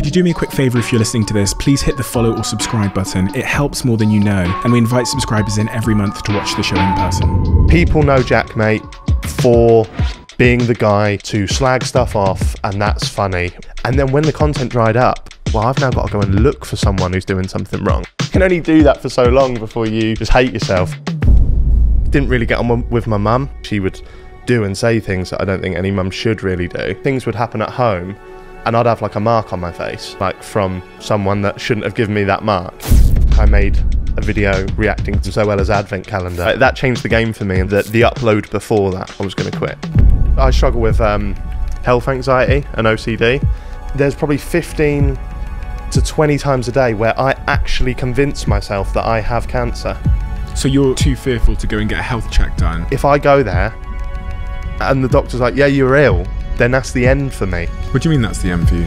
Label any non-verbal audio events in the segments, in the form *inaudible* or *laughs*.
Could you do me a quick favor if you're listening to this? Please hit the follow or subscribe button. It helps more than you know, and we invite subscribers in every month to watch the show in person. People know Jaackmaate, for being the guy to slag stuff off, and that's funny. And then when the content dried up, well, I've now got to go and look for someone who's doing something wrong. You can only do that for so long before you just hate yourself. Didn't really get on with my mum. She would do and say things that I don't think any mum should really do. Things would happen at home, and I'd have like a mark on my face, like from someone that shouldn't have given me that mark. I made a video reacting to Zoella's Advent Calendar. Like, that changed the game for me, and the, the upload before that, I was going to quit. I struggle with um, health anxiety and OCD. There's probably 15 to 20 times a day where I actually convince myself that I have cancer. So you're too fearful to go and get a health check done? If I go there and the doctor's like, yeah, you're ill, then that's the end for me. What do you mean that's the end for you?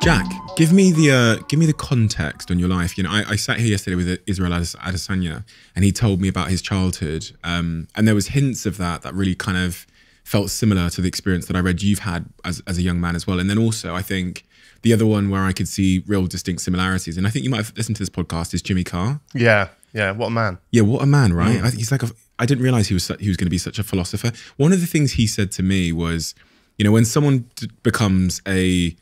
Jack, give me the uh, give me the context on your life. You know, I, I sat here yesterday with Israel Adesanya, and he told me about his childhood, um, and there was hints of that that really kind of felt similar to the experience that I read you've had as as a young man as well. And then also, I think the other one where I could see real distinct similarities, and I think you might have listened to this podcast, is Jimmy Carr. Yeah, yeah, what a man. Yeah, what a man, right? Mm. I he's like a. I didn't realize he was he was going to be such a philosopher. One of the things he said to me was, you know, when someone becomes a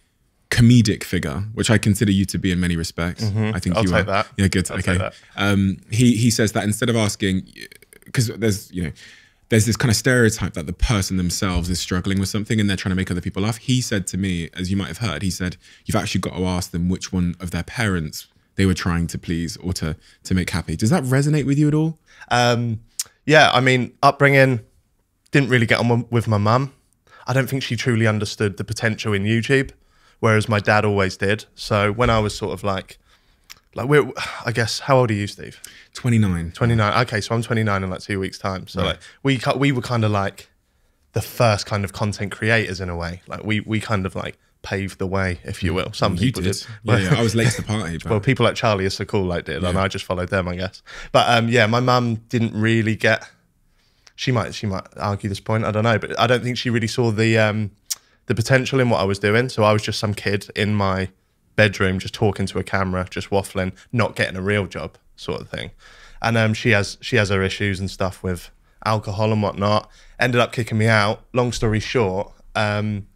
comedic figure, which I consider you to be in many respects. Mm-hmm. I think I'll you take are. that. Yeah, good. I'll okay. Um, he he says that instead of asking, because there's you know there's this kind of stereotype that the person themselves is struggling with something and they're trying to make other people laugh. He said to me, as you might have heard, he said you've actually got to ask them which one of their parents they were trying to please or to to make happy. Does that resonate with you at all? Um, yeah, I mean, upbringing didn't really get on with my mum. I don't think she truly understood the potential in YouTube whereas my dad always did. So when I was sort of like, like we're, I guess, how old are you, Steve? 29. 29. Okay, so I'm 29 in like two weeks' time. So right. like we we were kind of like the first kind of content creators in a way. Like we we kind of like paved the way, if you will. Some you people did. did. Yeah, yeah, I was late to the *laughs* party. But... well, people like Charlie is so cool like did, yeah. and I just followed them, I guess. But um, yeah, my mum didn't really get. She might she might argue this point. I don't know, but I don't think she really saw the um, the potential in what I was doing. So I was just some kid in my bedroom, just talking to a camera, just waffling, not getting a real job, sort of thing. And um, she has she has her issues and stuff with alcohol and whatnot. Ended up kicking me out. Long story short, um,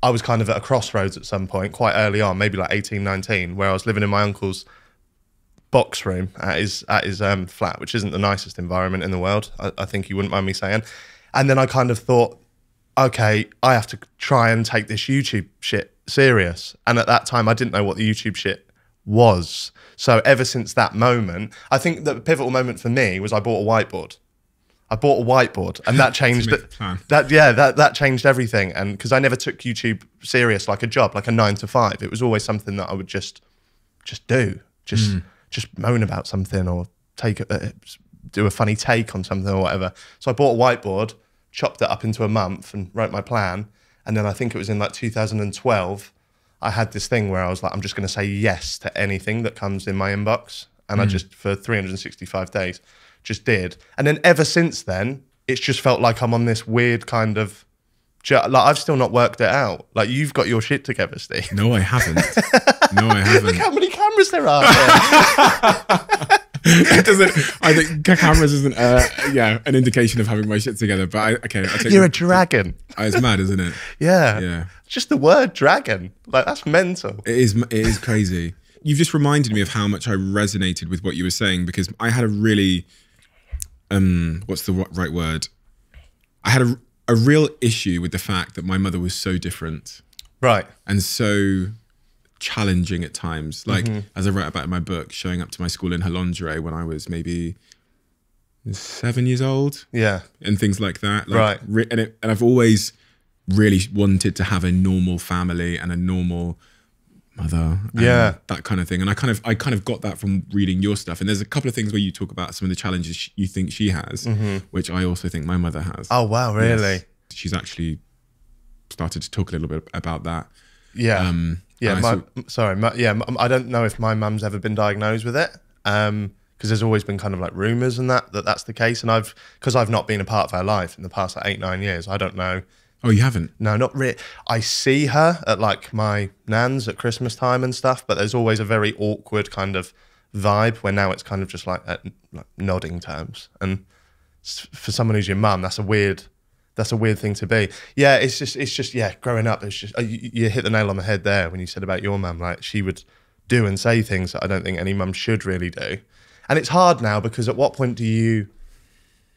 I was kind of at a crossroads at some point, quite early on, maybe like 18, 19, where I was living in my uncle's box room at his at his um, flat, which isn't the nicest environment in the world. I, I think you wouldn't mind me saying. And then I kind of thought okay, I have to try and take this YouTube shit serious. And at that time, I didn't know what the YouTube shit was. So ever since that moment, I think the pivotal moment for me was I bought a whiteboard. I bought a whiteboard, and that *laughs* changed that. Yeah, that that changed everything. And because I never took YouTube serious like a job, like a nine to five, it was always something that I would just just do, just mm. just moan about something or take a, do a funny take on something or whatever. So I bought a whiteboard chopped it up into a month and wrote my plan. And then I think it was in like 2012, I had this thing where I was like, I'm just going to say yes to anything that comes in my inbox. And mm. I just, for 365 days, just did. And then ever since then, it's just felt like I'm on this weird kind of, like I've still not worked it out. Like you've got your shit together, Steve. No, I haven't. *laughs* No, I haven't. Look how many cameras there are. *laughs* *laughs* *laughs* it doesn't. I think *laughs* cameras isn't, uh, yeah, an indication of having my shit together. But I, okay, I you're a dragon. Oh, it's mad, isn't it? *laughs* Yeah, yeah. Just the word dragon, like that's mental. It is. It is crazy. You've just reminded me of how much I resonated with what you were saying because I had a really, um, what's the right word? I had a, a real issue with the fact that my mother was so different. Right. And so challenging at times. Like mm-hmm. as I write about in my book, showing up to my school in her lingerie when I was maybe seven years old. Yeah, and things like that. Like, right, and it, and I've always really wanted to have a normal family and a normal mother yeah that kind of thing and i kind of i kind of got that from reading your stuff and there's a couple of things where you talk about some of the challenges you think she has mm-hmm. which i also think my mother has oh wow really yes. she's actually started to talk a little bit about that yeah um yeah, my, sorry, my, yeah, I don't know if my mum's ever been diagnosed with it. Um, because there's always been kind of like rumors and that that that's the case. And I've because I've not been a part of her life in the past like eight nine years. I don't know. Oh, you haven't? No, not really. I see her at like my nan's at Christmas time and stuff, but there's always a very awkward kind of vibe where now it's kind of just like at like nodding terms. And for someone who's your mum, that's a weird. That's a weird thing to be. Yeah, it's just, it's just, yeah. Growing up, it's just uh, you, you hit the nail on the head there when you said about your mum. Like she would do and say things that I don't think any mum should really do. And it's hard now because at what point do you,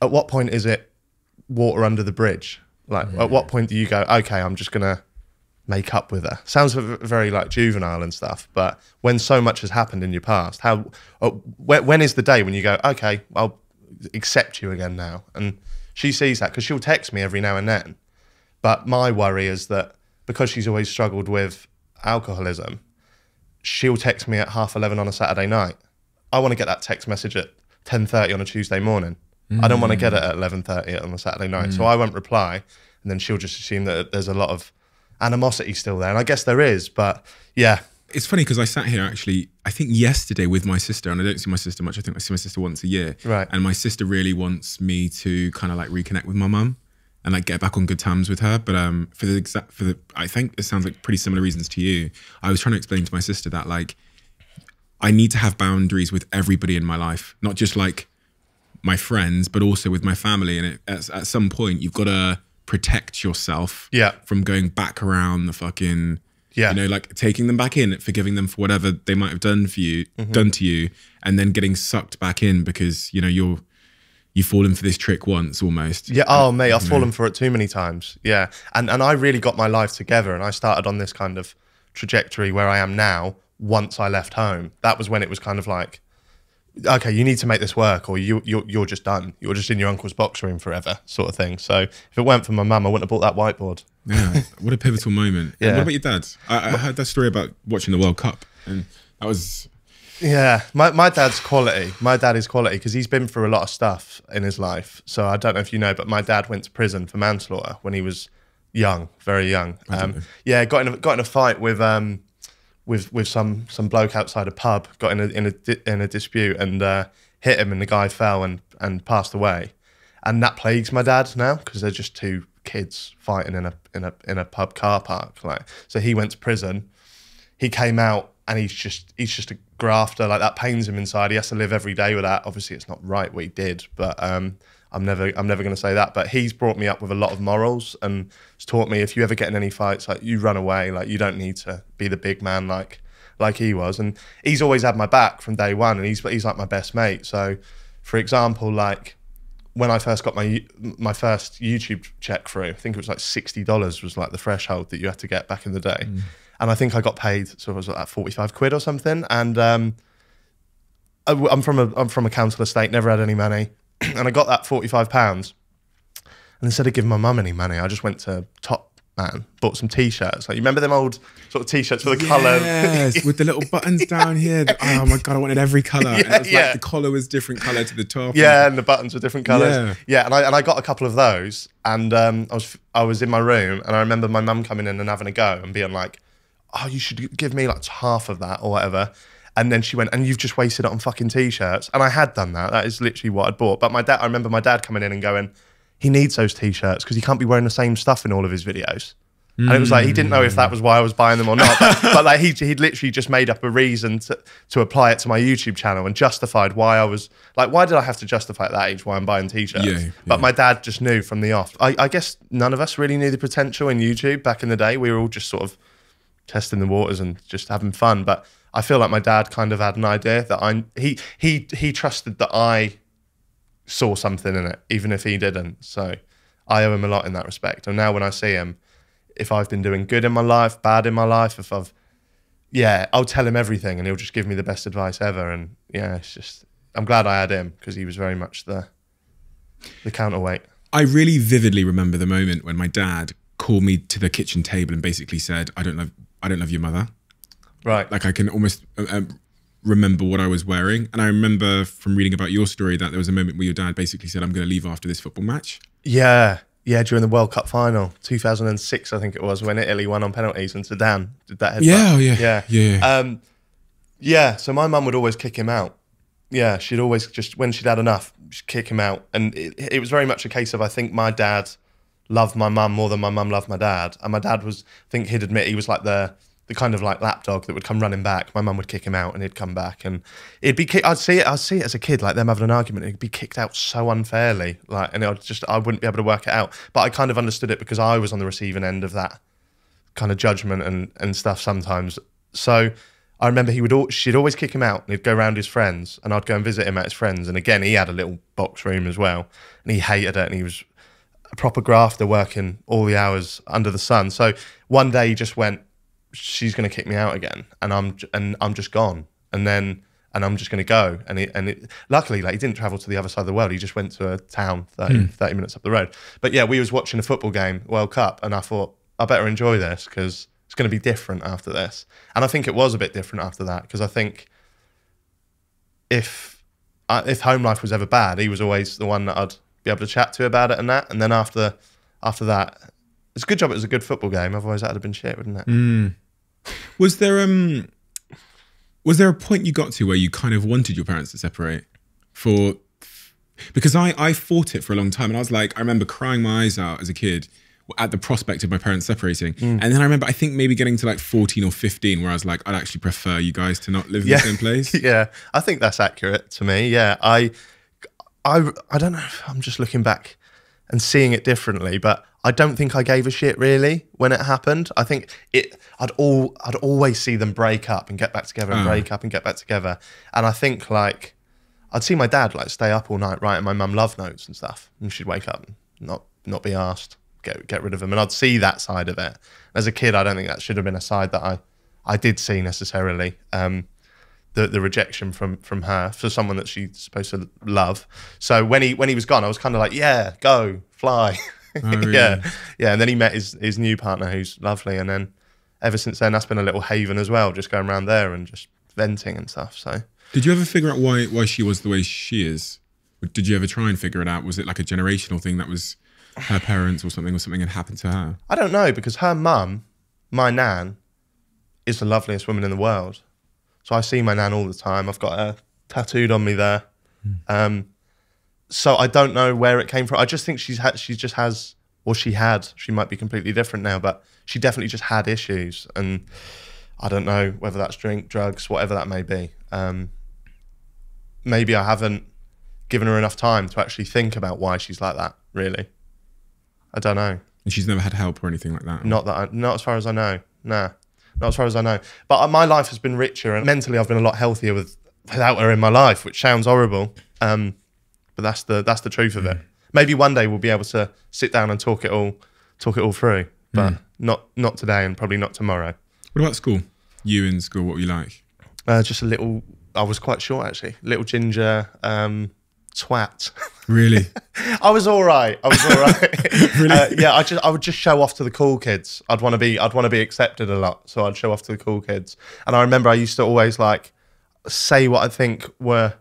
at what point is it water under the bridge? Like, at what point do you go, okay, I'm just gonna make up with her? Sounds very like juvenile and stuff, but when so much has happened in your past, how, uh, when is the day when you go, okay, I'll accept you again now? And she sees that because she'll text me every now and then. But my worry is that because she's always struggled with alcoholism, she'll text me at half eleven on a Saturday night. I want to get that text message at ten thirty on a Tuesday morning. I don't want to get it at eleven thirty on a Saturday night, so mm. I won't reply, and then she'll just assume that there's a lot of animosity still there, and I guess there is, but yeah, It's funny because I sat here actually, I think yesterday with my sister, and I don't see my sister much. I think I see my sister once a year. Right. And my sister really wants me to kind of like reconnect with my mum and like get back on good terms with her. But um, for the exact, for the, I think it sounds like pretty similar reasons to you. I was trying to explain to my sister that like, I need to have boundaries with everybody in my life, not just like my friends, but also with my family. And it, at, at some point, you've got to protect yourself Yeah. from going back around the fucking, Yeah. you know, like taking them back in, forgiving them for whatever they might have done for you, Mm-hmm. done to you, and then getting sucked back in because you know you're you've fallen for this trick once almost. Yeah. Oh, mate, I've fallen for it too many times. Yeah. And and I really got my life together, and I started on this kind of trajectory where I am now. Once I left home, that was when it was kind of like, okay, you need to make this work, or you you're, you're just done. You're just in your uncle's box room forever, sort of thing. So if it weren't for my mum, I wouldn't have bought that whiteboard. Yeah, what a pivotal moment. And Yeah. what about your dad? I, I heard that story about watching the World Cup, and that was Yeah, my, my dad's quality. My dad is quality because he's been through a lot of stuff in his life. So I don't know if you know, but my dad went to prison for manslaughter when he was young, very young. Um, yeah, got in a, got in a fight with um with with some some bloke outside a pub. Got in a in a in a dispute and uh, hit him, and the guy fell and and passed away. And that plagues my dad now because they're just two kids fighting in a in a in a pub car park. Like so, he went to prison he came out and he's just he's just a grafter like that pains him inside he has to live every day with that obviously it's not right what he did but um i'm never i'm never going to say that but he's brought me up with a lot of morals and has taught me if you ever get in any fights like you run away like you don't need to be the big man like like he was. And he's always had my back from day one and he's he's like my best mate. So for example like when I first got my my first YouTube check through, I think it was like sixty dollars was like the threshold that you had to get back in the day, and I think I got paid so it was like forty five quid or something. And um, I, am from a I'm from a council estate, never had any money, *clears throat* and I got that forty five pounds, and instead of giving my mum any money, I just went to Top Man, bought some t-shirts. Like you remember them old sort of t-shirts with the colour. yes, with the little *laughs* buttons down here. Oh my god, I wanted every color. and it was yeah. like the collar was different color to the top. Yeah, and the buttons were different colours. Yeah. Yeah, and I and I got a couple of those, and um, I was I was in my room, and I remember my mum coming in and having a go and being like, "Oh, you should give me like half of that or whatever." And then she went, "And you've just wasted it on fucking t-shirts." And I had done that. That is literally what I'd bought. But my dad, I remember my dad coming in and going, "He needs those t-shirts because he can't be wearing the same stuff in all of his videos." And it was like he didn't know if that was why I was buying them or not, but, but like he he'd literally just made up a reason to to apply it to my YouTube channel and justified why I was like, why did I have to justify at that age why I'm buying t-shirts? Yeah, But yeah. my dad just knew from the off. I, I guess none of us really knew the potential in YouTube back in the day. We were all just sort of testing the waters and just having fun. But I feel like my dad kind of had an idea that I he he he trusted that I saw something in it, even if he didn't. So I owe him a lot in that respect. And now when I see him, if I've been doing good in my life, bad in my life, if I've yeah, I'll tell him everything and he'll just give me the best advice ever. And yeah, it's just I'm glad I had him because he was very much the the counterweight. I really vividly remember the moment when my dad called me to the kitchen table and basically said, "I don't love, I don't love your mother." Right. Like I can almost uh, um, remember what I was wearing, and I remember from reading about your story that there was a moment where your dad basically said, "I'm going to leave after this football match." Yeah, yeah. During the World Cup final, 2006, I think it was, when Italy won on penalties and Zidane did that. Headbutt. Yeah, oh, yeah, yeah, yeah. Um, yeah. So my mum would always kick him out yeah, she'd always just when she'd had enough, she'd kick him out, and it, it was very much a case of I think my dad loved my mum more than my mum loved my dad, and my dad was I think he'd admit he was like the the kind of like lapdog that would come running back. My mum would kick him out, and he'd come back, and it'd be. I'd see it. I'd see it as a kid, like them having an argument. He'd be kicked out so unfairly, like, and I'd just I wouldn't be able to work it out. But I kind of understood it because I was on the receiving end of that kind of judgment and and stuff sometimes. So I remember he would she'd always kick him out and he'd go around his friends and I'd go and visit him at his friends and again he had a little box room as well and he hated it and he was a proper grafter working all the hours under the sun. So one day he just went she's going to kick me out again and I'm and I'm just gone and then and I'm just going to go and it, and it, luckily like he didn't travel to the other side of the world he just went to a town 30, 30 minutes up the road but yeah we was watching a football game World Cup and I thought I better enjoy this because it's going to be different after this. And I think it was a bit different after that because I think if uh, if home life was ever bad, he was always the one that I'd be able to chat to about it and that. And then after after that, it's a good job. It was a good football game. Otherwise, that'd have been shit, wouldn't it? Was there um was there a point you got to where you kind of wanted your parents to separate for because I I fought it for a long time and I was like I remember crying my eyes out as a kid at the prospect of my parents separating. Mm. And then I remember I think maybe getting to like 14 or 15 where I was like I'd actually prefer you guys to not live in Yeah. the same place. *laughs* yeah, I think that's accurate to me. Yeah, I, I, I don't know. If I'm just looking back and seeing it differently, but I don't think I gave a shit really when it happened. I think it. I'd all. I'd always see them break up and get back together and Oh. break up and get back together, and I think like I'd see my dad like stay up all night writing my mum love notes and stuff, and she'd wake up and not not be asked, get get rid of them, and I'd see that side of it. As a kid, I don't think that should have been a side that I I did see necessarily. Um, the, the rejection from from her for someone that she's supposed to love. So when he when he was gone, I was kind of like, yeah, go fly, *laughs* *laughs* really? yeah, yeah. And then he met his his new partner, who's lovely, and then ever since then, that's been a little haven as well, just going around there and just venting and stuff. So Did you ever figure out why why she was the way she is? Did you ever try and figure it out? Was it like a generational thing that was her parents or something or something had happened to her? I don't know because her mum, my nan, is the loveliest woman in the world. So I see my nan all the time. I've got her tattooed on me there. Um, so I don't know where it came from. I just think she's had, she just has, or she had. She might be completely different now, but she definitely just had issues, and I don't know whether that's drink, drugs, whatever that may be. Um, maybe I haven't given her enough time to actually think about why she's like that. Really, I don't know. And she's never had help or anything like that? Not that, I, not as far as I know. Nah, not as far as I know. But uh, my life has been richer, and mentally, I've been a lot healthier with without her in my life, which sounds horrible. Um, but that's the that's the truth of it. Maybe one day we'll be able to sit down and talk it all talk it all through, but not not today, and probably not tomorrow. What about school? You in school, what were you like? Uh, just a little. I was quite short actually. Little ginger um, twat. Really? *laughs* I was all right. I was all right. *laughs* uh, yeah, I just I would just show off to the cool kids. I'd want to be I'd want to be accepted a lot, so I'd show off to the cool kids. And I remember I used to always like say what I think were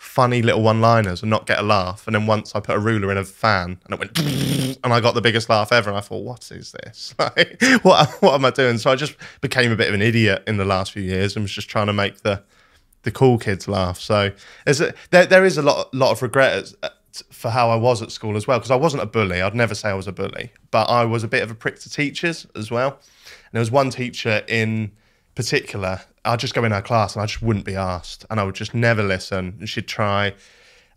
funny little one-liners and not get a laugh. And then once I put a ruler in a fan and it went *laughs* and I got the biggest laugh ever. And I thought, what is this? *laughs* Like, what what am I doing? So I just became a bit of an idiot in the last few years and was just trying to make the the cool kids laugh. So there's a, there there is a lot lot of regret for how I was at school as well because I wasn't a bully. I'd never say I was a bully, but I was a bit of a prick to teachers as well. And there was one teacher in particular. I'd just go in her class and I just wouldn't be asked, and I would just never listen. And she'd try.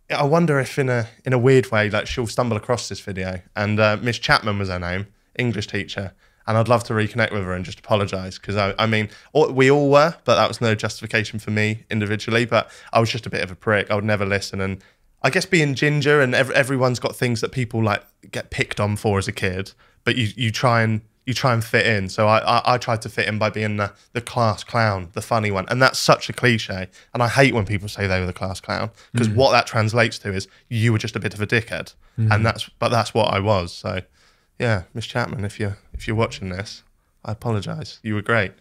I wonder if in a in a weird way, like she'll stumble across this video. And uh, Miss Chapman was her name, English teacher. And I'd love to reconnect with her and just apologise because I, I mean, we all were, but that was no justification for me individually. But I was just a bit of a prick. I would never listen, and I guess being ginger and ev- everyone's got things that people like get picked on for as a kid, but you you try and you try and fit in. So I I, I tried to fit in by being the, the class clown, the funny one, and that's such a cliche. And I hate when people say they were the class clown because what that translates to is you were just a bit of a dickhead, and that's but that's what I was. So yeah, Miss Chapman, if you if you're watching this, I apologise. You were great.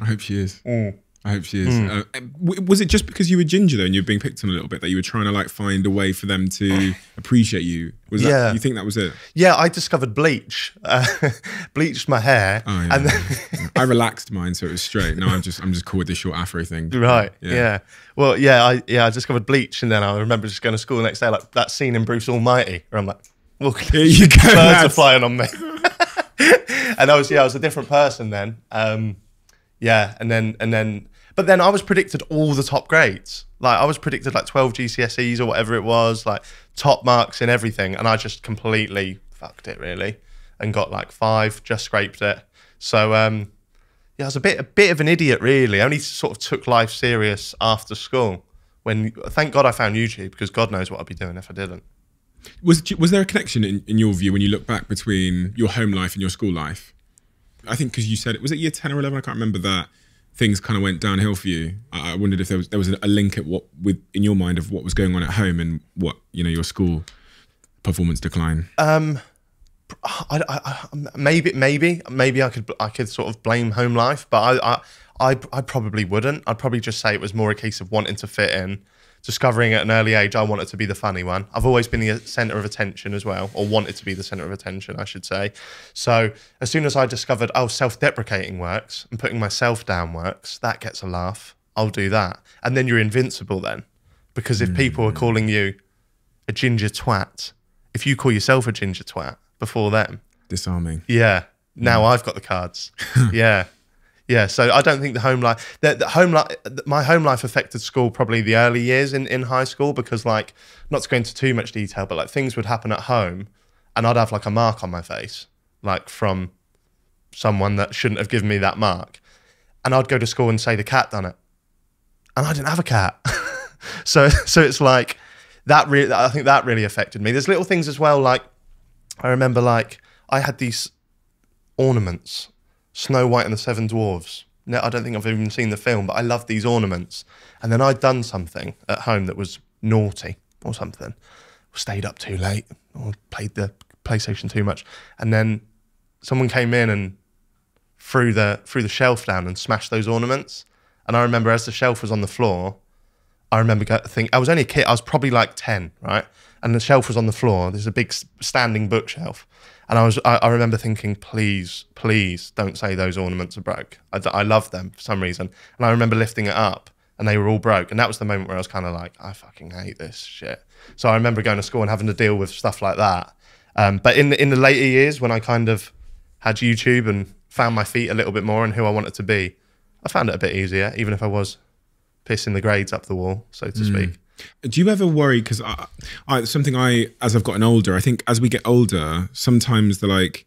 I hope she is. Mm. I hope she is. Uh, was it just because you were ginger though, and you were being picked on a little bit that you were trying to like find a way for them to *sighs* appreciate you? Was that Yeah. you think that was it? Yeah, I discovered bleach, uh, *laughs* bleached my hair, Oh, yeah. and then I *laughs* relaxed mine so it was straight. Now I'm just I'm just cool with this short afro thing. right, Yeah. yeah. Well, yeah, I yeah I discovered bleach, and then I remember just going to school the next day, like that scene in Bruce Almighty, where I'm like, look, *laughs* Here you go. birds are lads. flying on me, and I was yeah I was a different person then. Um, yeah, and then and then but then I was predicted all the top grades. Like I was predicted like 12 GCSEs or whatever it was, like top marks in everything, and I just completely fucked it really, and got like five, just scraped it. So um, yeah, I was a bit a bit of an idiot really. I only sort of took life serious after school. When thank God I found YouTube because God knows what I'd be doing if I didn't. Was was there a connection in, in your view when you look back between your home life and your school life? I think because you said it was it year ten or eleven. I can't remember that things kind of went downhill for you. I, I wondered if there was there was a link at what with in your mind of what was going on at home and what you know your school performance decline. Um, I, I, maybe, maybe, maybe I could, I could sort of blame home life, but I, I, I, I probably wouldn't. I'd probably just say it was more a case of wanting to fit in, discovering at an early age I wanted to be the funny one. I've always been the center of attention as well, or wanted to be the center of attention, I should say. So as soon as I discovered, oh, self-deprecating works and putting myself down works, that gets a laugh. I'll do that, and then you're invincible then, because if people are hmm. calling you a ginger twat, if you call yourself a ginger twat before them, Disarming. yeah, now hmm. I've got the cards. *laughs* yeah. Yeah, so I don't think the home life, the, the home life, my home life affected school probably the early years in, in high school because, like, not to go into too much detail, but like things would happen at home, and I'd have like a mark on my face, like from someone that shouldn't have given me that mark, and I'd go to school and say the cat done it, and I didn't have a cat, *laughs* so so it's like that. Really, I think that really affected me. There's little things as well, like I remember like I had these ornaments, Snow White and the Seven Dwarfs. No, I don't think I've even seen the film, but I love these ornaments. And then I'd done something at home that was naughty or something, stayed up too late or played the PlayStation too much, and then someone came in and threw the threw the shelf down and smashed those ornaments. And I remember as the shelf was on the floor, I remember go- think I was only a kid. I was probably like ten, right? And the shelf was on the floor. There's a big standing bookshelf, and I was. I, I remember thinking, please, please, don't say those ornaments are broke. i love them for some reason, and I remember lifting it up, and they were all broke. And that was the moment where I was kind of like, I fucking hate this shit. So I remember going to school and having to deal with stuff like that. Um, but in the, in the later years, when I kind of had YouTube and found my feet a little bit more and who I wanted to be, I found it a bit easier, even if I was pissing the grades up the wall, so to speak. Do you ever worry? Because I, I, something I, as I've gotten older, I think as we get older, sometimes the like,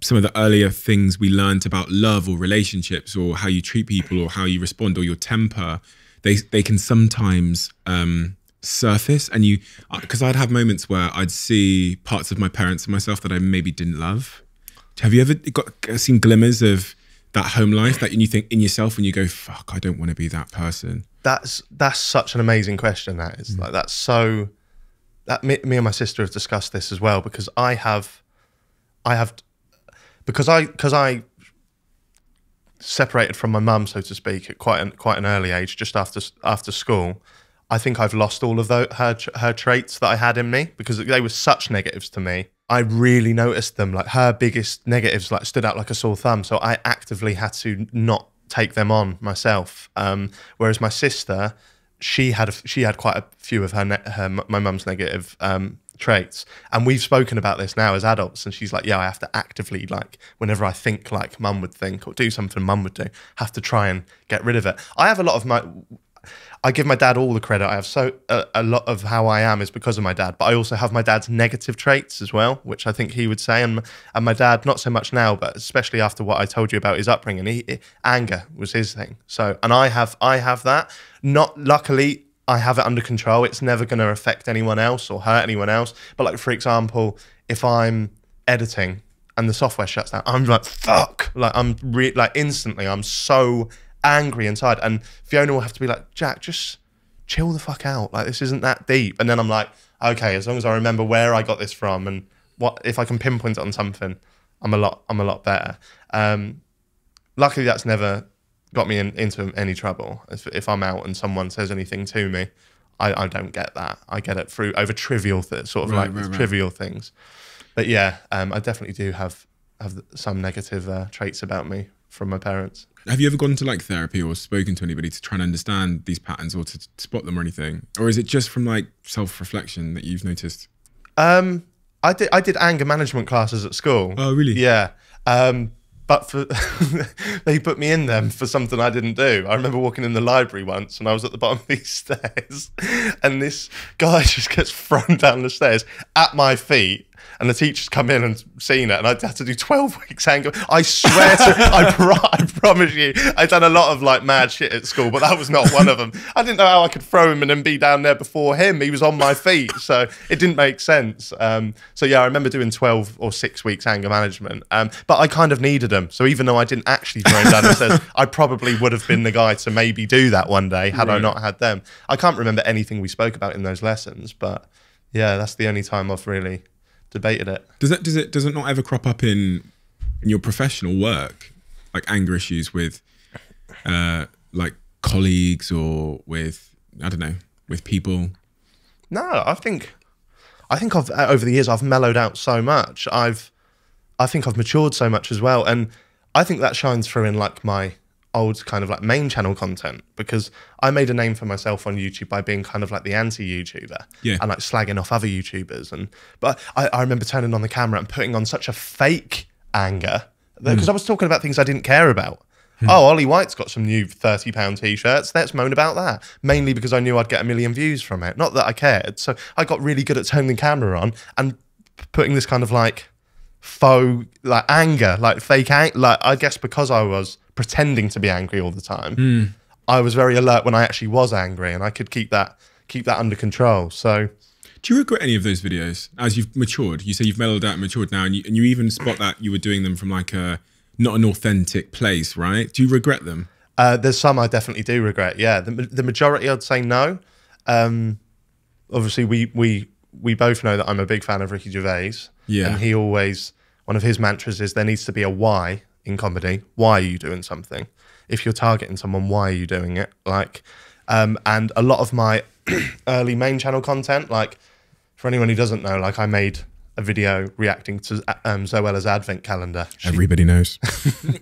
some of the earlier things we learned about love or relationships or how you treat people or how you respond or your temper, they they can sometimes um, surface. And you, because I'd have moments where I'd see parts of my parents and myself that I maybe didn't love. Have you ever got seen glimmers of that home life that you think in yourself when you go, "Fuck, I don't want to be that person." That's that's such an amazing question. That is mm. like that's so. That me, me and my sister have discussed this as well because I have, I have, because I because I separated from my mum, so to speak, at quite an, quite an early age, just after after school. I think I've lost all of tho- her her traits that I had in me because they were such negatives to me. I really noticed them. Like her biggest negatives, like stood out like a sore thumb. So I actively had to not take them on myself. Um, whereas my sister, she had a, she had quite a few of her ne- her my mum's negative um, traits, and we've spoken about this now as adults. And she's like, "Yeah, I have to actively like whenever I think like mum would think or do something mum would do, have to try and get rid of it." I have a lot of my I give my dad all the credit. I have so a, a lot of how I am is because of my dad, but I also have my dad's negative traits as well, which I think he would say. And and my dad, not so much now, but especially after what I told you about his upbringing, he, he- anger was his thing. So and I have I have that. Not luckily, I have it under control. It's never going to affect anyone else or hurt anyone else. But like for example, if I'm editing and the software shuts down, I'm like fuck. Like I'm re- like instantly, I'm so angry inside. And Fiona will have to be like, Jack, just chill the fuck out. Like this isn't that deep. And then I'm like, okay, as long as I remember where I got this from and what if I can pinpoint it on something, I'm a lot I'm a lot better. Um, luckily that's never got me in, into any trouble. If, if I'm out and someone says anything to me, I, I don't get that. I get it through over trivial th- sort of Right, like right, right. trivial things. But yeah, um, I definitely do have have some negative uh, traits about me from my parents. Have you ever gone to like therapy or spoken to anybody to try and understand these patterns or to spot them or anything? Or is it just from like self reflection that you've noticed? Um, I did I did anger management classes at school. Oh, really? Yeah. Um, but for *laughs* they put me in them for something I didn't do. I remember walking in the library once and I was at the bottom of these *laughs* stairs and this guy *laughs* just gets thrown down the stairs at my feet and the teacher's come in and seen it and I'd had to do 12 weeks anger. I swear to I, pro- *laughs* I promise you I'd done a lot of like mad shit at school but that was not one of them. I didn't know how I could throw him and be down there before him. He was on my feet so it didn't make sense. Um, so yeah I remember doing 12 or 6 weeks anger management um, but I kind of needed them. So even though I didn't actually throw him down the stairs I probably would have been the guy to maybe do that one day had I not had them. I can't remember anything we spoke about in those lessons but yeah that's the only time I've really debated it. Does that does it does it not ever crop up in in your professional work, like anger issues with uh like colleagues or with I don't know with people? No, I think, I think I've uh, over the years I've mellowed out so much. I've, I think I've matured so much as well, and I think that shines through in like my old kind of like main channel content because I made a name for myself on YouTube by being kind of like the anti-YouTuber Yeah. and like slagging off other YouTubers, and but I, I remember turning on the camera and putting on such a fake anger because hmm. I was talking about things I didn't care about. Hmm. Oh, Ollie White's got some new thirty pound t-shirts. Let's moan about that. Mainly because I knew I'd get a million views from it. Not that I cared. So I got really good at turning the camera on and putting this kind of like faux like anger, like fake ang- like I guess because I was pretending to be angry all the time, I was very alert when I actually was angry and I could keep that keep that under control. So Do you regret any of those videos as you've matured? You say you've mellowed out and matured now, and you, and you even spot that you were doing them from like a not an authentic place, right? Do you regret them? Uh, there's some I definitely do regret. Yeah, the, the majority I'd say no. Um, obviously, we we we both know that I'm a big fan of Ricky Gervais. Yeah. and he always one of his mantras is there needs to be a why in comedy. Why are you doing something? If you're targeting someone, why are you doing it? Like, um, and a lot of my *clears throat* early main channel content, like for anyone who doesn't know, like I made a video reacting to um, Zoella's advent calendar. She- Everybody knows. *laughs*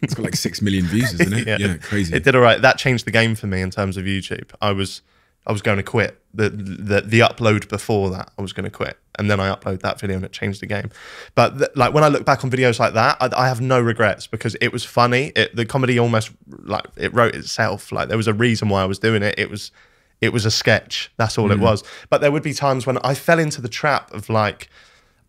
it's got like six million views, isn't it? *laughs* Yeah, crazy. It did all right. That changed the game for me in terms of YouTube. I was I was going to quit the the the upload before that. I was going to quit, and then I upload that video, and it changed the game. But th- like when I look back on videos like that, I, I have no regrets because it was funny. It, the comedy almost like it wrote itself. Like there was a reason why I was doing it. It was it was a sketch. That's all it mm. was. But there would be times when I fell into the trap of like,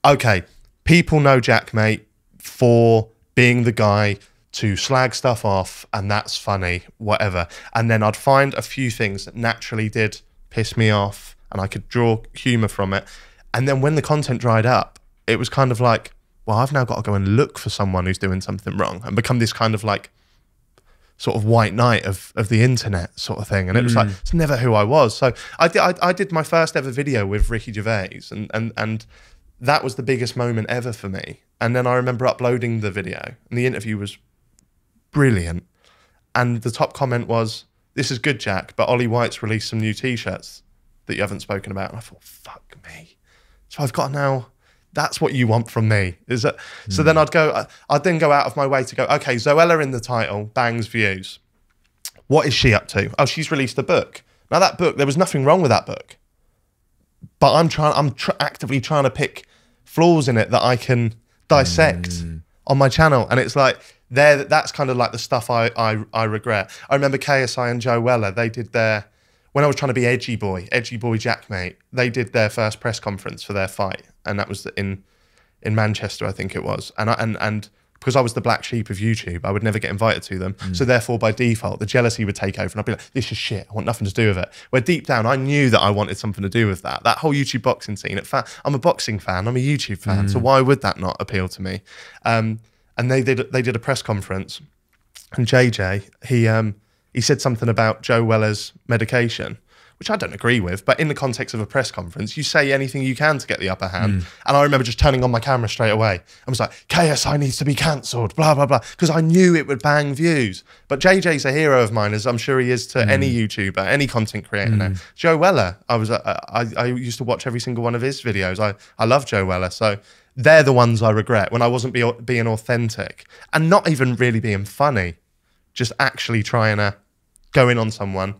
okay, people know Jaackmaate, for being the guy to slag stuff off, and that's funny, whatever. And then I'd find a few things that naturally did piss me off, and I could draw humor from it. And then when the content dried up, it was kind of like, well, I've now got to go and look for someone who's doing something wrong and become this kind of like sort of white knight of, of the internet sort of thing. And it was like, mm. it's never who I was. So I did, I, I did my first ever video with Ricky Gervais and, and, and that was the biggest moment ever for me. And then I remember uploading the video and the interview was brilliant. And the top comment was, this is good, Jack, but Ollie White's released some new t-shirts that you haven't spoken about. And I thought, fuck me. So I've got now, that's what you want from me. Is that, so then hmm. I'd go, I'd then go out of my way to go, okay, Zoella in the title, bangs views. What is she up to? Oh, she's released a book. Now that book, there was nothing wrong with that book, but I'm trying, I'm tr- actively trying to pick flaws in it that I can dissect hmm. on my channel, and it's like there. That's kind of like the stuff I I, I regret. I remember KSI and Joe Weller. They did their when I was trying to be edgy boy, edgy boy Jaackmaate. They did their first press conference for their fight, and that was in in Manchester, I think it was. And I, and and because I was the black sheep of YouTube, I would never get invited to them. So therefore, by default, the jealousy would take over, and I'd be like, "This is shit. I want nothing to do with it." Where deep down, I knew that I wanted something to do with that. That whole YouTube boxing scene. In fact, I'm a boxing fan. I'm a YouTube fan. So why would that not appeal to me? Um, and they did they did a press conference, and JJ he um he said something about Joe Weller's medication, which I don't agree with, but in the context of a press conference, you say anything you can to get the upper Mm. hand. And I remember just turning on my camera straight away. I was like, KSI needs to be cancelled, blah, blah, blah, because I knew it would bang views. But JJ's a hero of mine, as I'm sure he is to any Mm. YouTuber, any content creator now. Joe Weller, I was, uh, I, I used to watch every single one of his videos. I, I love Joe Weller. So they're the ones I regret when I wasn't be, being authentic and not even really being funny, just actually trying to go in on someone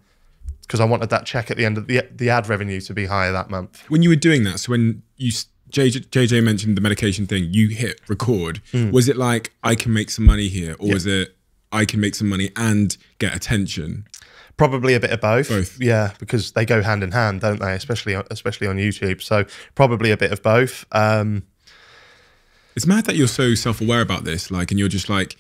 because I wanted that check at the end of the the ad revenue to be higher that month. When you were doing that, so when you JJ, JJ mentioned the medication thing, you hit record. Hmm. Was it like I can make some money here, or was it I can make some money and get attention? Probably a bit of both. Both. yeah, because they go hand in hand, don't they? Especially especially on YouTube. So probably a bit of both. Um, It's mad that you're so self-aware about this, like, and you're just like,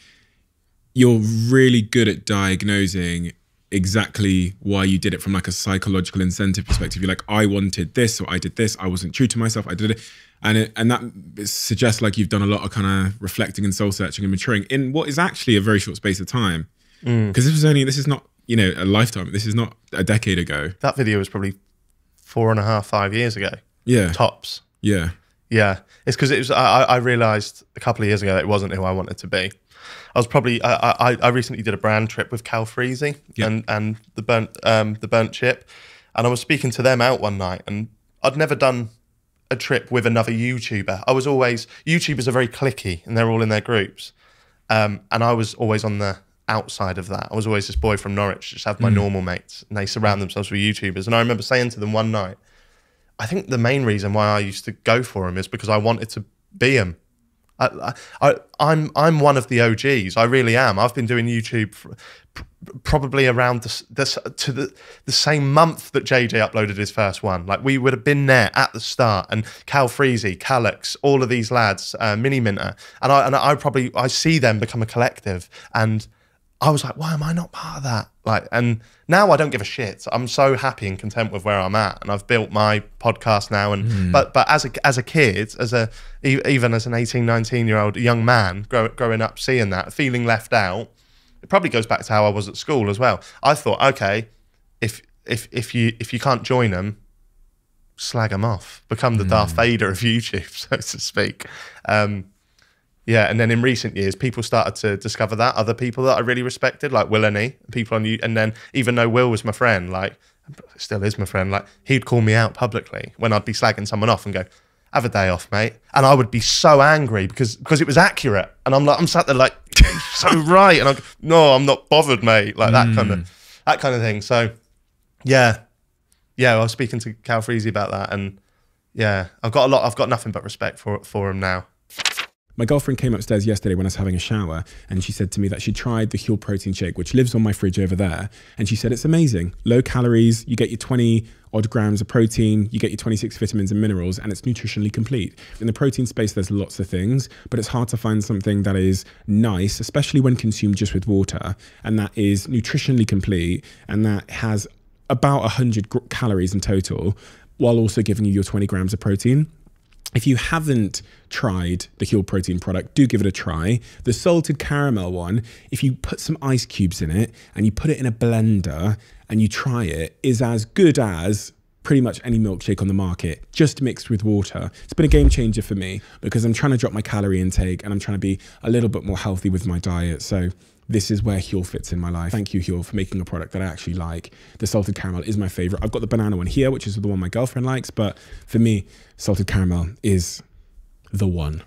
you're really good at diagnosing exactly why you did it from like a psychological incentive perspective. You're like, I wanted this, or I did this. I wasn't true to myself. I did it, and it, and that suggests like you've done a lot of kind of reflecting and soul searching and maturing in what is actually a very short space of time. Mm. Because this was only this is not you know a lifetime. This is not a decade ago. that video was probably four and a half, five years ago. Yeah, Tops. yeah. Yeah, it's because it was. I, I realized a couple of years ago that it wasn't who I wanted to be. I was probably. I, I, I recently did a brand trip with Calfreezy Yeah. and and the burnt um the BurntChip, and I was speaking to them out one night, and I'd never done a trip with another YouTuber. I was always YouTubers are very clicky, and they're all in their groups, um, and I was always on the outside of that. I was always this boy from Norwich, just have my normal mates, and they surround themselves with YouTubers. And I remember saying to them one night. I think the main reason why I used to go for him is because I wanted to be him. I, I, I'm I'm one of the OGs. I really am. I've been doing YouTube for, probably around to the the same month that JJ uploaded his first one. Like we would have been there at the start, and Cal Freezy, Callux, all of these lads, uh, Miniminter, and I and I probably I see them become a collective, and I was like, why am I not part of that? Like, and now I don't give a shit. I'm so happy and content with where I'm at, and I've built my podcast now. And but but as a as a kid, as a even as an 18, 19 year old young man grow, growing up, seeing that, feeling left out, it probably goes back to how I was at school as well. I thought, okay, if if if you if you can't join them, slag them off, become the Darth Vader of *laughs* YouTube, so to speak. Um, yeah, and then in recent years, people started to discover that other people that I really respected, like Will and E, people on you, and then even though Will was my friend, like still is my friend, like he'd call me out publicly when I'd be slagging someone off and go, "Have a day off, mate," and I would be so angry because because it was accurate, and I'm like, I'm sat there like, *laughs* so right, and I'm no, I'm not bothered, mate, like that kind of mm. that kind of thing. So yeah, yeah, I was speaking to Calfreezy about that, and yeah, I've got a lot, I've got nothing but respect for for him now. My girlfriend came upstairs yesterday when I was having a shower and she said to me that she tried the Huel protein shake, which lives on my fridge over there. And she said it's amazing. Low calories, you get your 20 odd grams of protein, you get your 26 vitamins and minerals, and it's nutritionally complete. In the protein space, there's lots of things, but it's hard to find something that is nice, especially when consumed just with water, and that is nutritionally complete and that has about 100 gr- calories in total, while also giving you your 20 grams of protein. If you haven't tried the Huel protein product, do give it a try. The salted caramel one, if you put some ice cubes in it and you put it in a blender and you try it, is as good as pretty much any milkshake on the market, just mixed with water. It's been a game changer for me because I'm trying to drop my calorie intake and I'm trying to be a little bit more healthy with my diet. So this is where Huel fits in my life. Thank you, Huel, for making a product that I actually like. The salted caramel is my favorite. I've got the banana one here, which is the one my girlfriend likes, but for me, salted caramel is the one.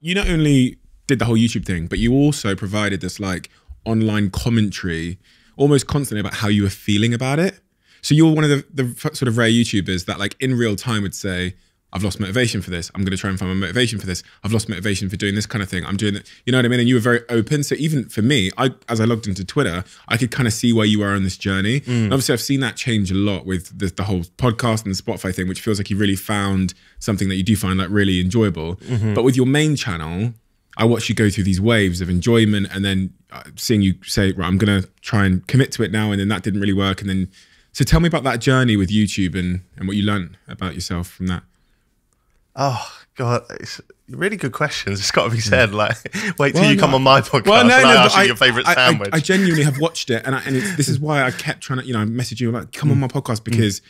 You not only did the whole YouTube thing, but you also provided this like online commentary almost constantly about how you were feeling about it. So you're one of the, the sort of rare YouTubers that like in real time would say, I've lost motivation for this. I'm going to try and find my motivation for this. I've lost motivation for doing this kind of thing. I'm doing it. You know what I mean? And you were very open. So even for me, I as I logged into Twitter, I could kind of see where you are on this journey. And obviously, I've seen that change a lot with the, the whole podcast and the Spotify thing, which feels like you really found something that you do find like really enjoyable. But with your main channel, I watch you go through these waves of enjoyment, and then uh, seeing you say, "Right, I'm going to try and commit to it now," and then that didn't really work, and then. So tell me about that journey with YouTube and, and what you learned about yourself from that. Oh God, it's really good questions. It's got to be hmm. said. Like, *laughs* wait till Well, you come no. on my podcast Well, no, and no, I ask you your favorite I, I- sandwich. I, *laughs* genuinely have watched it, and, I, and it's, this is why I kept trying to, you know, message you like, come on hmm. my podcast hmm. because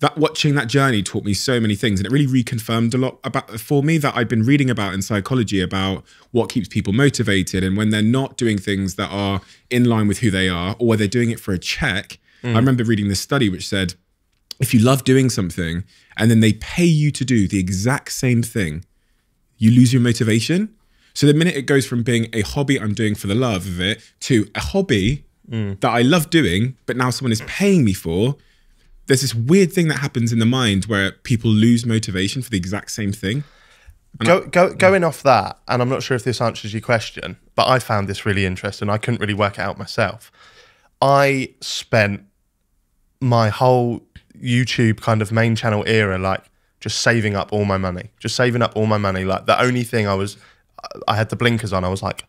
that watching that journey taught me so many things, and it really reconfirmed a lot about for me that I'd been reading about in psychology about what keeps people motivated, and when they're not doing things that are in line with who they are, or where they're doing it for a check. I remember reading this study which said if you love doing something and then they pay you to do the exact same thing, you lose your motivation. So the minute it goes from being a hobby I'm doing for the love of it to a hobby that I love doing, but now someone is paying me for, there's this weird thing that happens in the mind where people lose motivation for the exact same thing. Go, go, going off that, and I'm not sure if this answers your question, but I found this really interesting. I couldn't really work it out myself. I spent my whole YouTube kind of main channel era like just saving up all my money, just saving up all my money. Like the only thing I was, I had the blinkers on. I was like,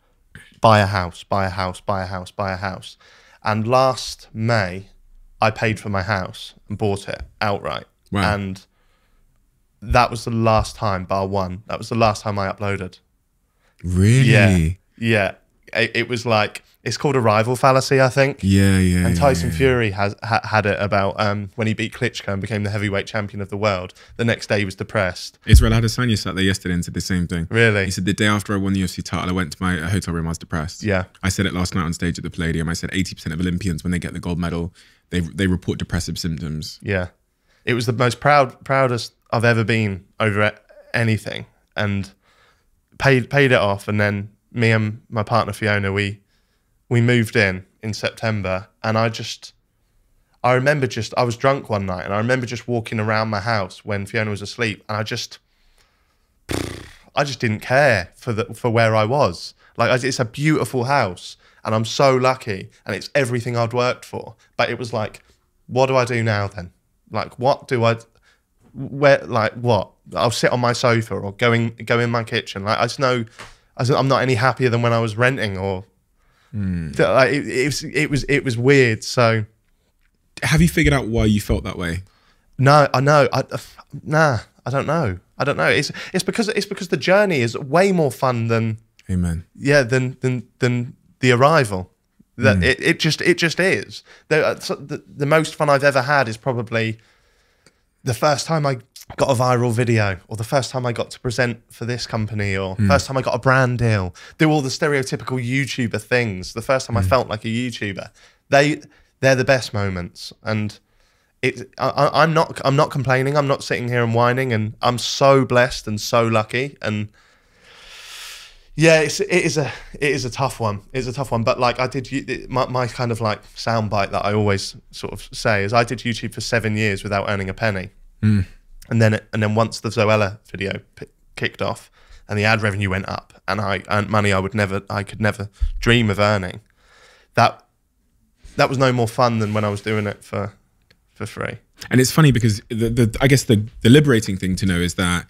buy a house, buy a house, buy a house, buy a house. And last May, I paid for my house and bought it outright. Wow. And that was the last time, bar one. That was the last time I uploaded. Really? Yeah, yeah. It, it was like it's called arrival fallacy, I think. Yeah, yeah. And Tyson yeah. Fury has ha, had it about um, when he beat Klitschko and became the heavyweight champion of the world. The next day he was depressed. Israel Adesanya sat there yesterday and said the same thing. Really? He said the day after I won the UFC title, I went to my uh, hotel room. I was depressed. Yeah. I said it last night on stage at the Palladium. I said 80% of Olympians, when they get the gold medal, they they report depressive symptoms. Yeah, it was the most proud proudest I've ever been over anything, and paid paid it off. And then me and my partner Fiona, we we moved in in September, and I just I remember just I was drunk one night, and I remember just walking around my house when Fiona was asleep, and I just I just didn't care for the for where I was. Like it's a beautiful house, and I'm so lucky, and it's everything I'd worked for. But it was like, what do I do now then? Like, what do I? Where like what? I'll sit on my sofa or go in go in my kitchen. Like I just know, I'm not any happier than when I was renting or. Like it, it was it was it was weird. So Have you figured out why you felt that way? No, I know. I, uh, nah, I don't know. I don't know. It's it's because it's because the journey is way more fun than Amen. yeah than than than the arrival. That it, it just it just is. The, uh, the the most fun I've ever had is probably the first time I got a viral video, or the first time I got to present for this company, or hmm. first time I got a brand deal. Do all the stereotypical YouTuber things. The first time I hmm. felt like a YouTuber. They they're the best moments, and it. I, I- I'm not I'm not complaining. I'm not sitting here and whining, and I'm so blessed and so lucky, and yeah, it's, it is a it is a tough one. It's a tough one. But like I did, my my kind of like soundbite that I always sort of say is I did YouTube for seven years without earning a penny, hmm. and then it, and then once the Zoella video kicked off and the ad revenue went up and I earned money I would never I could never dream of earning, that that was no more fun than when I was doing it for for free. And it's funny because the, the I guess the, the liberating thing to know is that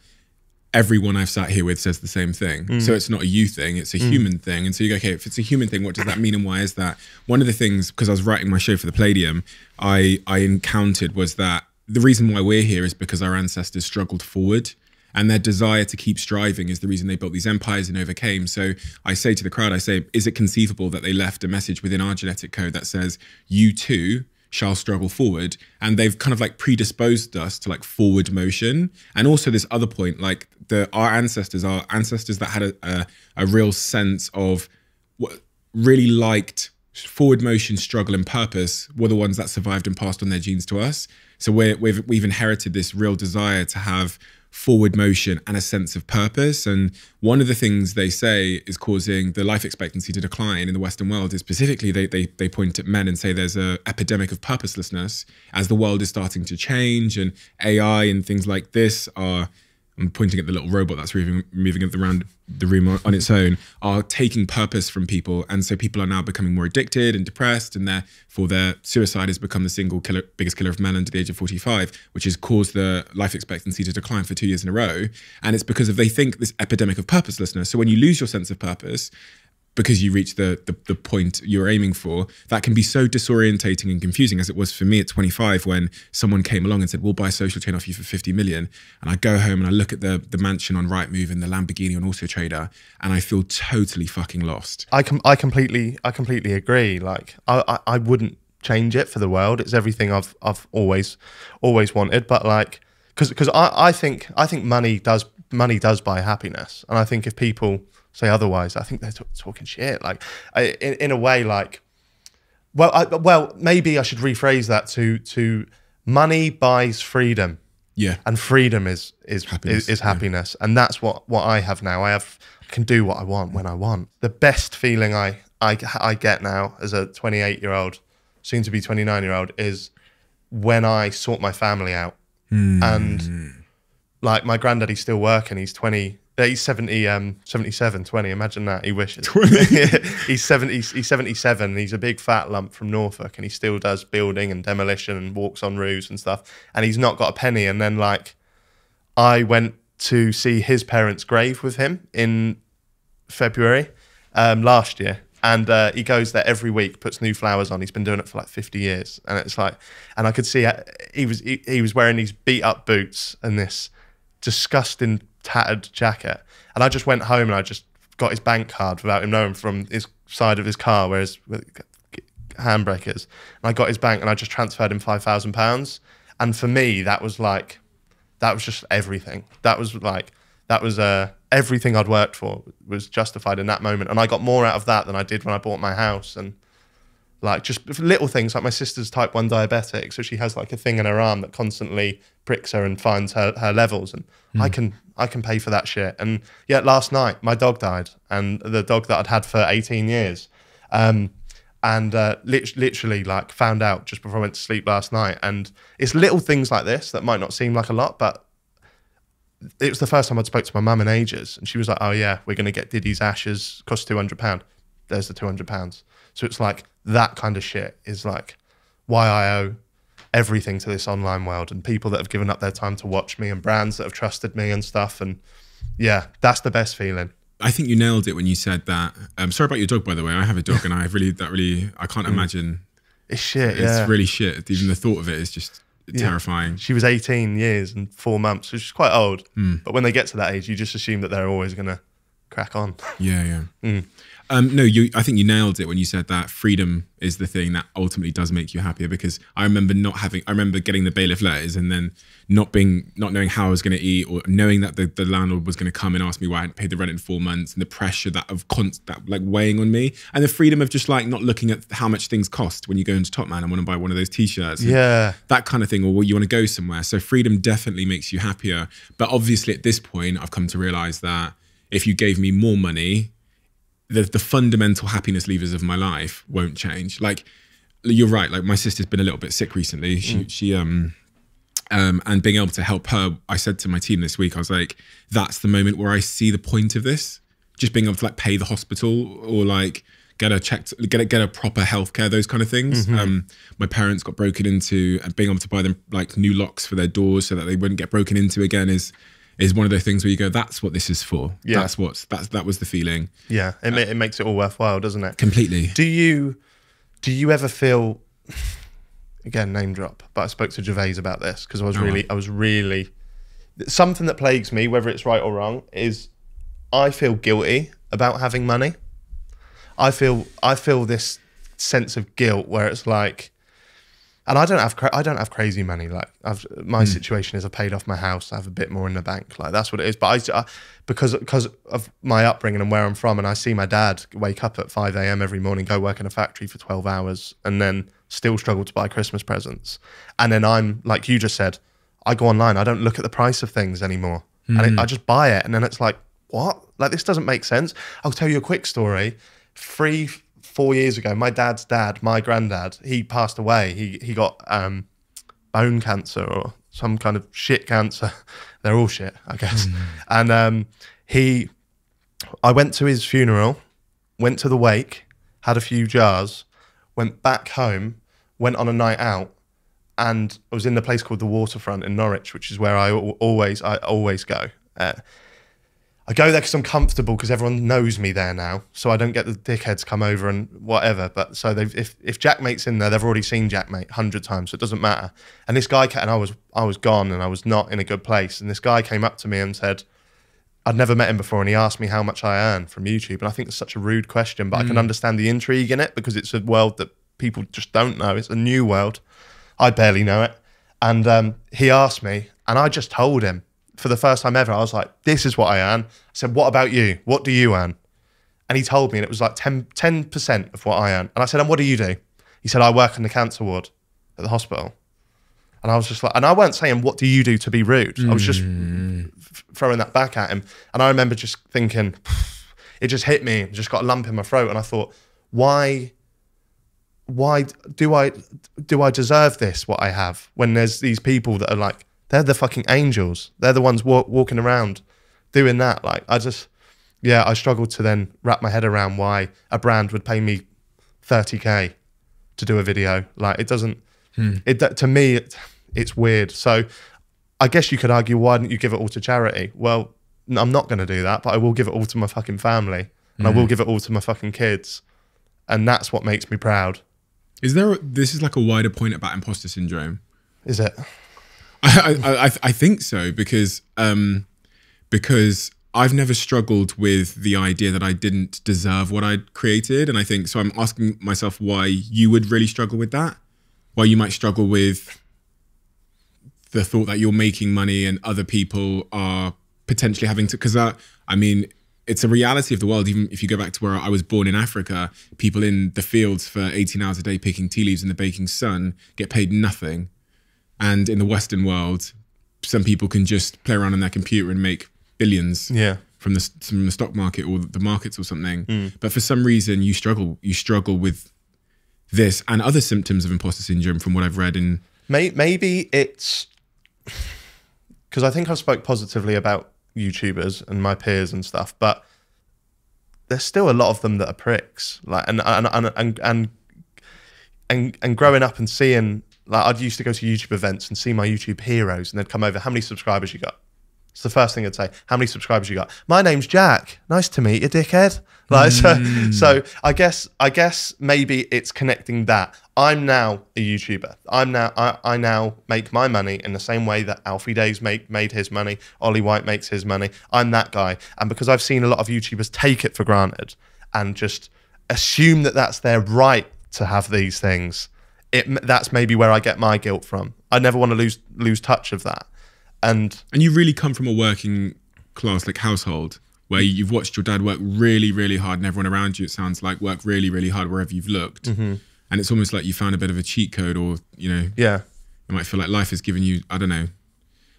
everyone I've sat here with says the same thing. So mm. it's not a you thing, it's a mm. human thing. And so you go, okay, if it's a human thing, what does that mean and why is that? One of the things, because I was writing my show for the Palladium, I I encountered was that the reason why we're here is because our ancestors struggled forward. And their desire to keep striving is the reason they built these empires and overcame. So I say to the crowd, I say, is it conceivable that they left a message within our genetic code that says, you too shall struggle forward and they've kind of like predisposed us to like forward motion. And also this other point like the our ancestors our ancestors that had a, a, a real sense of what really liked forward motion struggle and purpose were the ones that survived and passed on their genes to us. So we're, we've we've inherited this real desire to have forward motion and a sense of purpose. And one of the things they say is causing the life expectancy to decline in the Western world is specifically they, they, they point at men and say there's a epidemic of purposelessness as the world is starting to change and AI and things like this are I'm pointing at the little robot that's moving moving around the room on, its own, are taking purpose from people, and so people are now becoming more addicted and depressed, and therefore their suicide has become the single killer, biggest killer of men under the age of 45, which has caused the life expectancy to decline for two years in a row. And it's because of they think this epidemic of purposelessness. So when you lose your sense of purpose, because you reach the, the the point you're aiming for, that can be so disorientating and confusing as it was for me at 25 when someone came along and said, "We'll buy social chain off you for 50 million," and I go home and I look at the the mansion on Rightmove and the Lamborghini on Auto Trader, and I feel totally fucking lost. I com- I completely I completely agree. Like I, I, I wouldn't change it for the world. It's everything I've I've always always wanted. But like because because I, I think I think money does money does buy happiness, and I think if people say otherwise, I think they're talking shit. Like I, in in a way, like well I, well maybe I should rephrase that to to money buys freedom. Yeah, and freedom is is Happiness, is, is yeah. happiness, and that's what what I have now. I have I can do what I want when I want. The best feeling I I I get now as a 28 year old, soon to be 29 year old, is when I sort my family out, hmm. and like my granddaddy's still working. He's 20. Uh, He's 70, um, 77, 20. Imagine that. He wishes. *laughs* *laughs* he's 70, he's 77. He's a big fat lump from Norfolk and he still does building and demolition and walks on roofs and stuff. And he's not got a penny. And then, like, I went to see his parents' grave with him in February um, last year. And uh, he goes there every week, puts new flowers on. He's been doing it for like 50 years. And it's like, and I could see uh, he was he, he was wearing these beat up boots and this disgusting tattered jacket. And I just went home and I just got his bank card without him knowing from his side of his car, where his handbrakers. And I got his bank and I just transferred him five thousand pounds. And for me, that was like, that was just everything. That was like, that was uh, everything I'd worked for was justified in that moment. And I got more out of that than I did when I bought my house. And like just little things like my sister's type 1 diabetic so she has like a thing in her arm that constantly pricks her and finds her, her levels and i can i can pay for that shit and yet last night my dog died and the dog that i'd had for 18 years um, and uh, lit- literally like found out just before i went to sleep last night and it's little things like this that might not seem like a lot but it was the first time I'd spoke to my mum in ages, and she was like, "Oh yeah, we're going to get Diddy's ashes. Cost two hundred pound. There's the two hundred pounds." So it's like that kind of shit is like why I owe everything to this online world and people that have given up their time to watch me and brands that have trusted me and stuff. And yeah, that's the best feeling. I think you nailed it when you said that. Um, sorry about your dog, by the way. I have a dog, and I really that really I can't imagine. It's shit. It's Mm. yeah. really shit. Even the thought of it is just terrifying. she was 18 years and four months, which is quite old. Hmm. But when they get to that age, you just assume that they're always going to crack on. Yeah, yeah. *laughs* Mm. Um, no, you. I think you nailed it when you said that freedom is the thing that ultimately does make you happier. Because I remember not having. I remember getting the bailiff letters and then not being, not knowing how I was going to eat, or knowing that the, the landlord was going to come and ask me why I hadn't paid the rent in four months, and the pressure that of const, that like weighing on me, and the freedom of just like not looking at how much things cost when you go into Top Man and want to buy one of those t-shirts. Yeah. that kind of thing, or you want to go somewhere. So freedom definitely makes you happier. But obviously, at this point, I've come to realize that if you gave me more money, the the fundamental happiness levers of my life won't change. Like you're right. Like my sister's been a little bit sick recently. She she um. Um, and being able to help her, I said to my team this week, I was like, "That's the moment where I see the point of this. Just being able to like pay the hospital or like get a checked, get a, get a proper healthcare, those kind of things. Um, my parents got broken into, and being able to buy them like new locks for their doors so that they wouldn't get broken into again is is one of those things where you go, "That's what this is for. Yeah. That's what's that's that was the feeling Yeah. It, ma- it makes it all worthwhile, doesn't it? completely." Do you do you ever feel again name drop? But I spoke to Gervais about this because I was really I was really something that plagues me, whether it's right or wrong, is I feel guilty about having money. I feel I feel this sense of guilt where it's like, and I don't have cra- I don't have crazy money. Like I've my hmm. situation is I paid off my house. I have a bit more in the bank. Like that's what it is. But I, I because because of my upbringing and where I'm from, and I see my dad wake up at five a.m. every morning, go work in a factory for twelve hours, and then still struggle to buy Christmas presents. And then I'm like you just said, I go online. I don't look at the price of things anymore, and it, hmm. I just buy it. And then it's like what? Like this doesn't make sense. I'll tell you a quick story. Three, four years ago, my dad's dad, my granddad, he passed away. He he got um, bone cancer or some kind of shit cancer. *laughs* They're all shit, I guess. And um, he, I went to his funeral, went to the wake, had a few jars, went back home, went on a night out, and I was in the place called the Waterfront in Norwich, which is where I always I always go. Uh, I go there because I'm comfortable because everyone knows me there now, so I don't get the dickheads come over and whatever. But so they've if if Jaackmaate's in there, they've already seen Jaackmaate hundred times, so it doesn't matter. And this guy and I was I was gone and I was not in a good place, and this guy came up to me and said. I'd never met him before, and he asked me how much I earn from YouTube, and I think it's such a rude question, but I can understand the intrigue in it because it's a world that people just don't know. It's a new world. I barely know it, and um, he asked me, and I just told him for the first time ever. I was like, "This is what I earn." I said, "What about you? What do you earn?" And he told me, and it was like 10 percent of what I earn. And I said, "And what do you do?" He said, "I work in the cancer ward at the hospital." And I was just like, and I weren't saying, "What do you do?" to be rude. I was just mm. f- throwing that back at him. And I remember just thinking, *sighs* it just hit me, just got a lump in my throat, and I thought, why? Why do I do I deserve this? What I have when there's these people that are like they're the fucking angels. They're the ones walk, walking around doing that. Like I just, yeah, I struggled to then wrap my head around why a brand would pay me 30k to do a video. Like it doesn't. Hmm. It to me, it, it's weird. So I guess you could argue, why didn't you give it all to charity? Well, I'm not going to do that, but I will give it all to my fucking family, and I will hmm. give it all to my fucking kids, and that's what makes me proud. Is there? A, this is like a wider point about imposter syndrome. Is it? I, I, I, think so because um, because I've never struggled with the idea that I didn't deserve what I'd created, and I think so. I'm asking myself why you would really struggle with that, why you might struggle with the thought that you're making money and other people are potentially having to. Because I mean, it's a reality of the world. Even if you go back to where I was born in Africa, people in the fields for 18 hours a day picking tea leaves in the baking sun get paid nothing. And in the Western world, some people can just play around on their computer and make billions Yeah. from the from the stock market or the markets or something. Mm. But for some reason, you struggle. You struggle with this and other symptoms of imposter syndrome, from what I've read. In Maybe it's because I think I've spoke positively about YouTubers and my peers and stuff, but there's still a lot of them that are pricks. Like and and and and and, and, and growing up and seeing like I'd used to go to YouTube events and see my YouTube heroes, and they'd come over. How many subscribers you got? It's the first thing I'd say. How many subscribers you got? My name's Jack. Nice to meet you, dickhead. Like so, mm. so I guess I guess maybe it's connecting that. I'm now a YouTuber. I'm now I, I now make my money in the same way that Alfie Deyes make made his money, Ollie White makes his money. I'm that guy. And because I've seen a lot of YouTubers take it for granted and just assume that that's their right to have these things, it that's maybe where I get my guilt from. I never want to lose lose touch of that. And and you really come from a working class like household where you've watched your dad work really, really hard, and everyone around you, it sounds like, work really, really hard wherever you've looked. And it's almost like you found a bit of a cheat code, or you know, yeah, it might feel like life has given you, I don't know,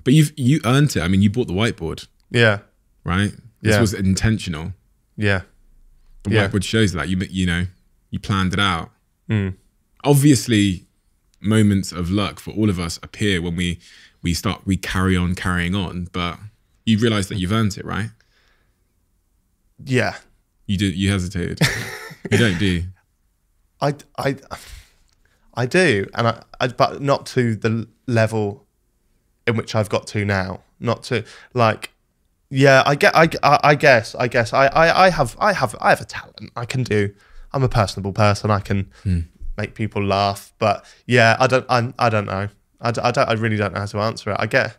but you've you earned it. I mean, you bought the whiteboard, yeah, right? This Yeah. was intentional. yeah, The Yeah. whiteboard shows that you you know you planned it out. Mm. Obviously, moments of luck for all of us appear when we we start we carry on carrying on, but you realize that you've earned it, right? yeah. You did. You hesitated. you don't, do you? *laughs* I, I, I do, and I, I, but not to the level in which I've got to now. Not to like, yeah. I get. I, I, I guess. I guess. I, I, I have. I have. I have a talent. I can do. I'm a personable person. I can hmm. Make people laugh. But yeah, I don't. I, I don't know. I, I don't. I really don't know how to answer it. I get.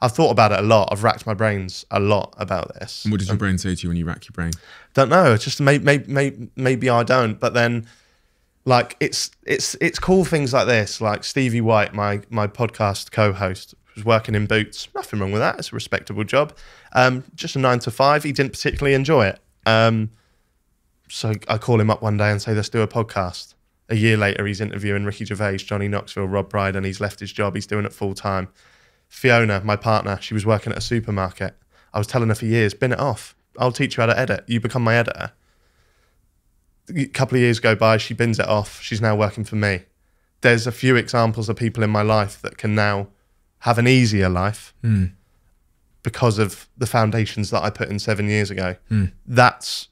I've thought about it a lot. I've racked my brains a lot about this. What does your brain say to you when you rack your brain? don't know. It's just maybe, maybe, maybe, maybe I don't. But then, like, it's it's it's cool things like this. Like Stevie White, my my podcast co-host, was working in boots. Nothing wrong with that. It's a respectable job. Um, just a nine to five. He didn't particularly enjoy it. Um, so I call him up one day and say, "Let's do a podcast." A year later, he's interviewing Ricky Gervais, Johnny Knoxville, Rob Brydon. and he's left his job. He's doing it full time. Fiona, my partner, she was working at a supermarket. I was telling her for years, bin it off. I'll teach you how to edit. You become my editor. A couple of years go by, she bins it off. She's now working for me. There's a few examples of people in my life that can now have an easier life hmm. because of the foundations that I put in seven years ago. Hmm. That's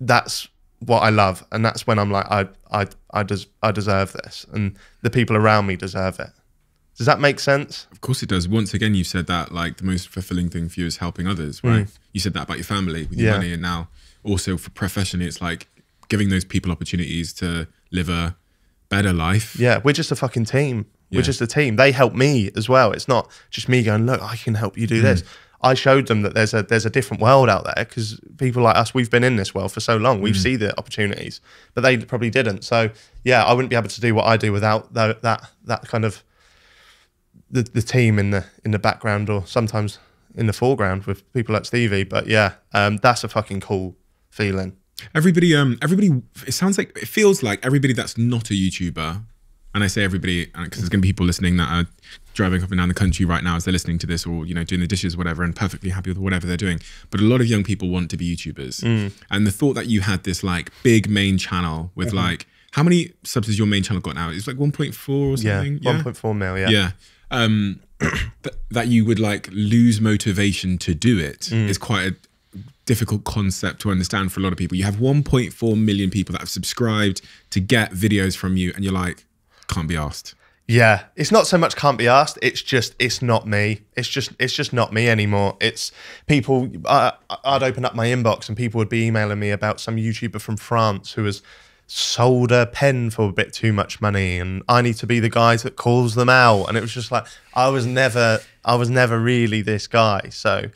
that's what I love, and that's when I'm like, I I I des- I deserve this, and the people around me deserve it. Does that make sense? Of course it does. Once again, you said that like the most fulfilling thing for you is helping others, right? Mm. You said that about your family with your Yeah. money, and now also for professionally, it's like giving those people opportunities to live a better life. Yeah, we're just a fucking team. Yeah. We're just a team. They help me as well. It's not just me going, look, I can help you do mm. this. I showed them that there's a there's a different world out there because people like us, we've been in this world for so long. We've seen the opportunities, but they probably didn't. So yeah, I wouldn't be able to do what I do without tho- that that kind of the the team in the in the background or sometimes in the foreground with people like Stevie. But yeah, um, that's a fucking cool feeling. Everybody, um, everybody. It sounds like it feels like everybody that's not a YouTuber, and I say everybody because there's going to be people listening that are driving up and down the country right now as they're listening to this, or you know, doing the dishes, whatever, and perfectly happy with whatever they're doing. But a lot of young people want to be YouTubers, and the thought that you had this like big main channel with like how many subs has your main channel got now? It's like 1.4 or something. Yeah, point four mil. Yeah. yeah um *clears throat* th- that you would like lose motivation to do it Mm. is quite a difficult concept to understand for a lot of people you have 1.4 million people that have subscribed to get videos from you and you're like can't be asked Yeah, it's not so much can't be asked. It's just it's not me. It's just it's just not me anymore. It's people. I, I'd open up my inbox and people would be emailing me about some YouTuber from France who has sold a pen for a bit too much money, and I need to be the guy that calls them out. And it was just like I was never I was never really this guy. So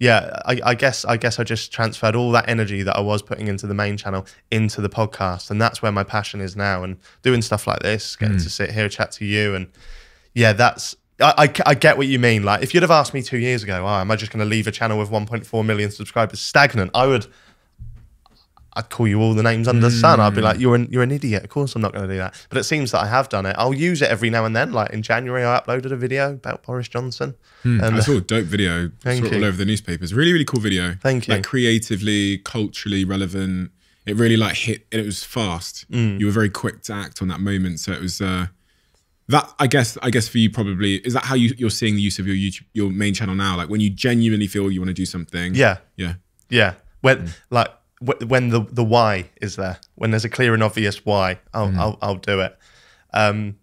yeah, I, I guess I guess I just transferred all that energy that I was putting into the main channel into the podcast, and that's where my passion is now. And doing stuff like this, getting hmm. to sit here, chat to you, and yeah, that's I, I, I get what you mean. Like, if you'd have asked me two years ago, oh, am I just going to leave a channel with 1.4 million subscribers stagnant? I would. I'd call you all the names under the sun. I'd be like, you're an, you're an idiot. Of course, I'm not going to do that. But it seems that I have done it. I'll use it every now and then. Like in January, I uploaded a video about Boris Johnson. And I saw a dope video *laughs* Thank saw it all over the newspapers really really cool video Thank you. like creatively culturally relevant it really like hit and it was fast Mm. you were very quick to act on that moment so it was uh that I guess I guess for you probably is that how you, you're seeing the use of your YouTube your main channel now like when you genuinely feel you want to do something yeah, yeah Yeah, when like wh- when the the why is there, when there's a clear and obvious why, I'll I'll, I'll do it, um,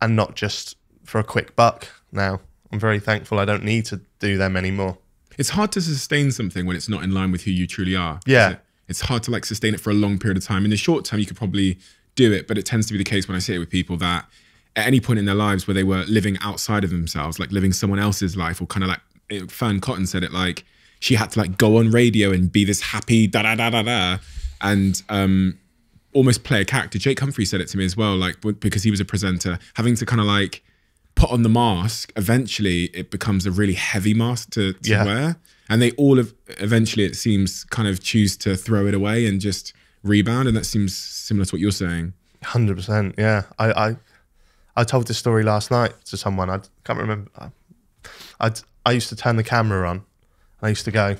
and not just for a quick buck. Now I'm very thankful I don't need to do them anymore. it's hard to sustain something when it's not in line with who you truly are. Yeah. it? It's hard to like sustain it for a long period of time. In the short term, you could probably do it, but it tends to be the case when I see it with people that at any point in their lives where they were living outside of themselves, like living someone else's life, or kind of like eh, Fearne Cotton said it, like she had to like go on radio and be this happy da da da da da, and um, almost play a character. Jake Humphrey said it to me as well, like because he was a presenter, having to kind of like put on the mask. Eventually, it becomes a really heavy mask to, to Yeah. wear, and they all of eventually it seems kind of choose to throw it away and just rebound, and that seems similar to what you're saying. Hundred percent. Yeah, I, I I told this story last night to someone. I can't remember. I I used to turn the camera on. And I used to go.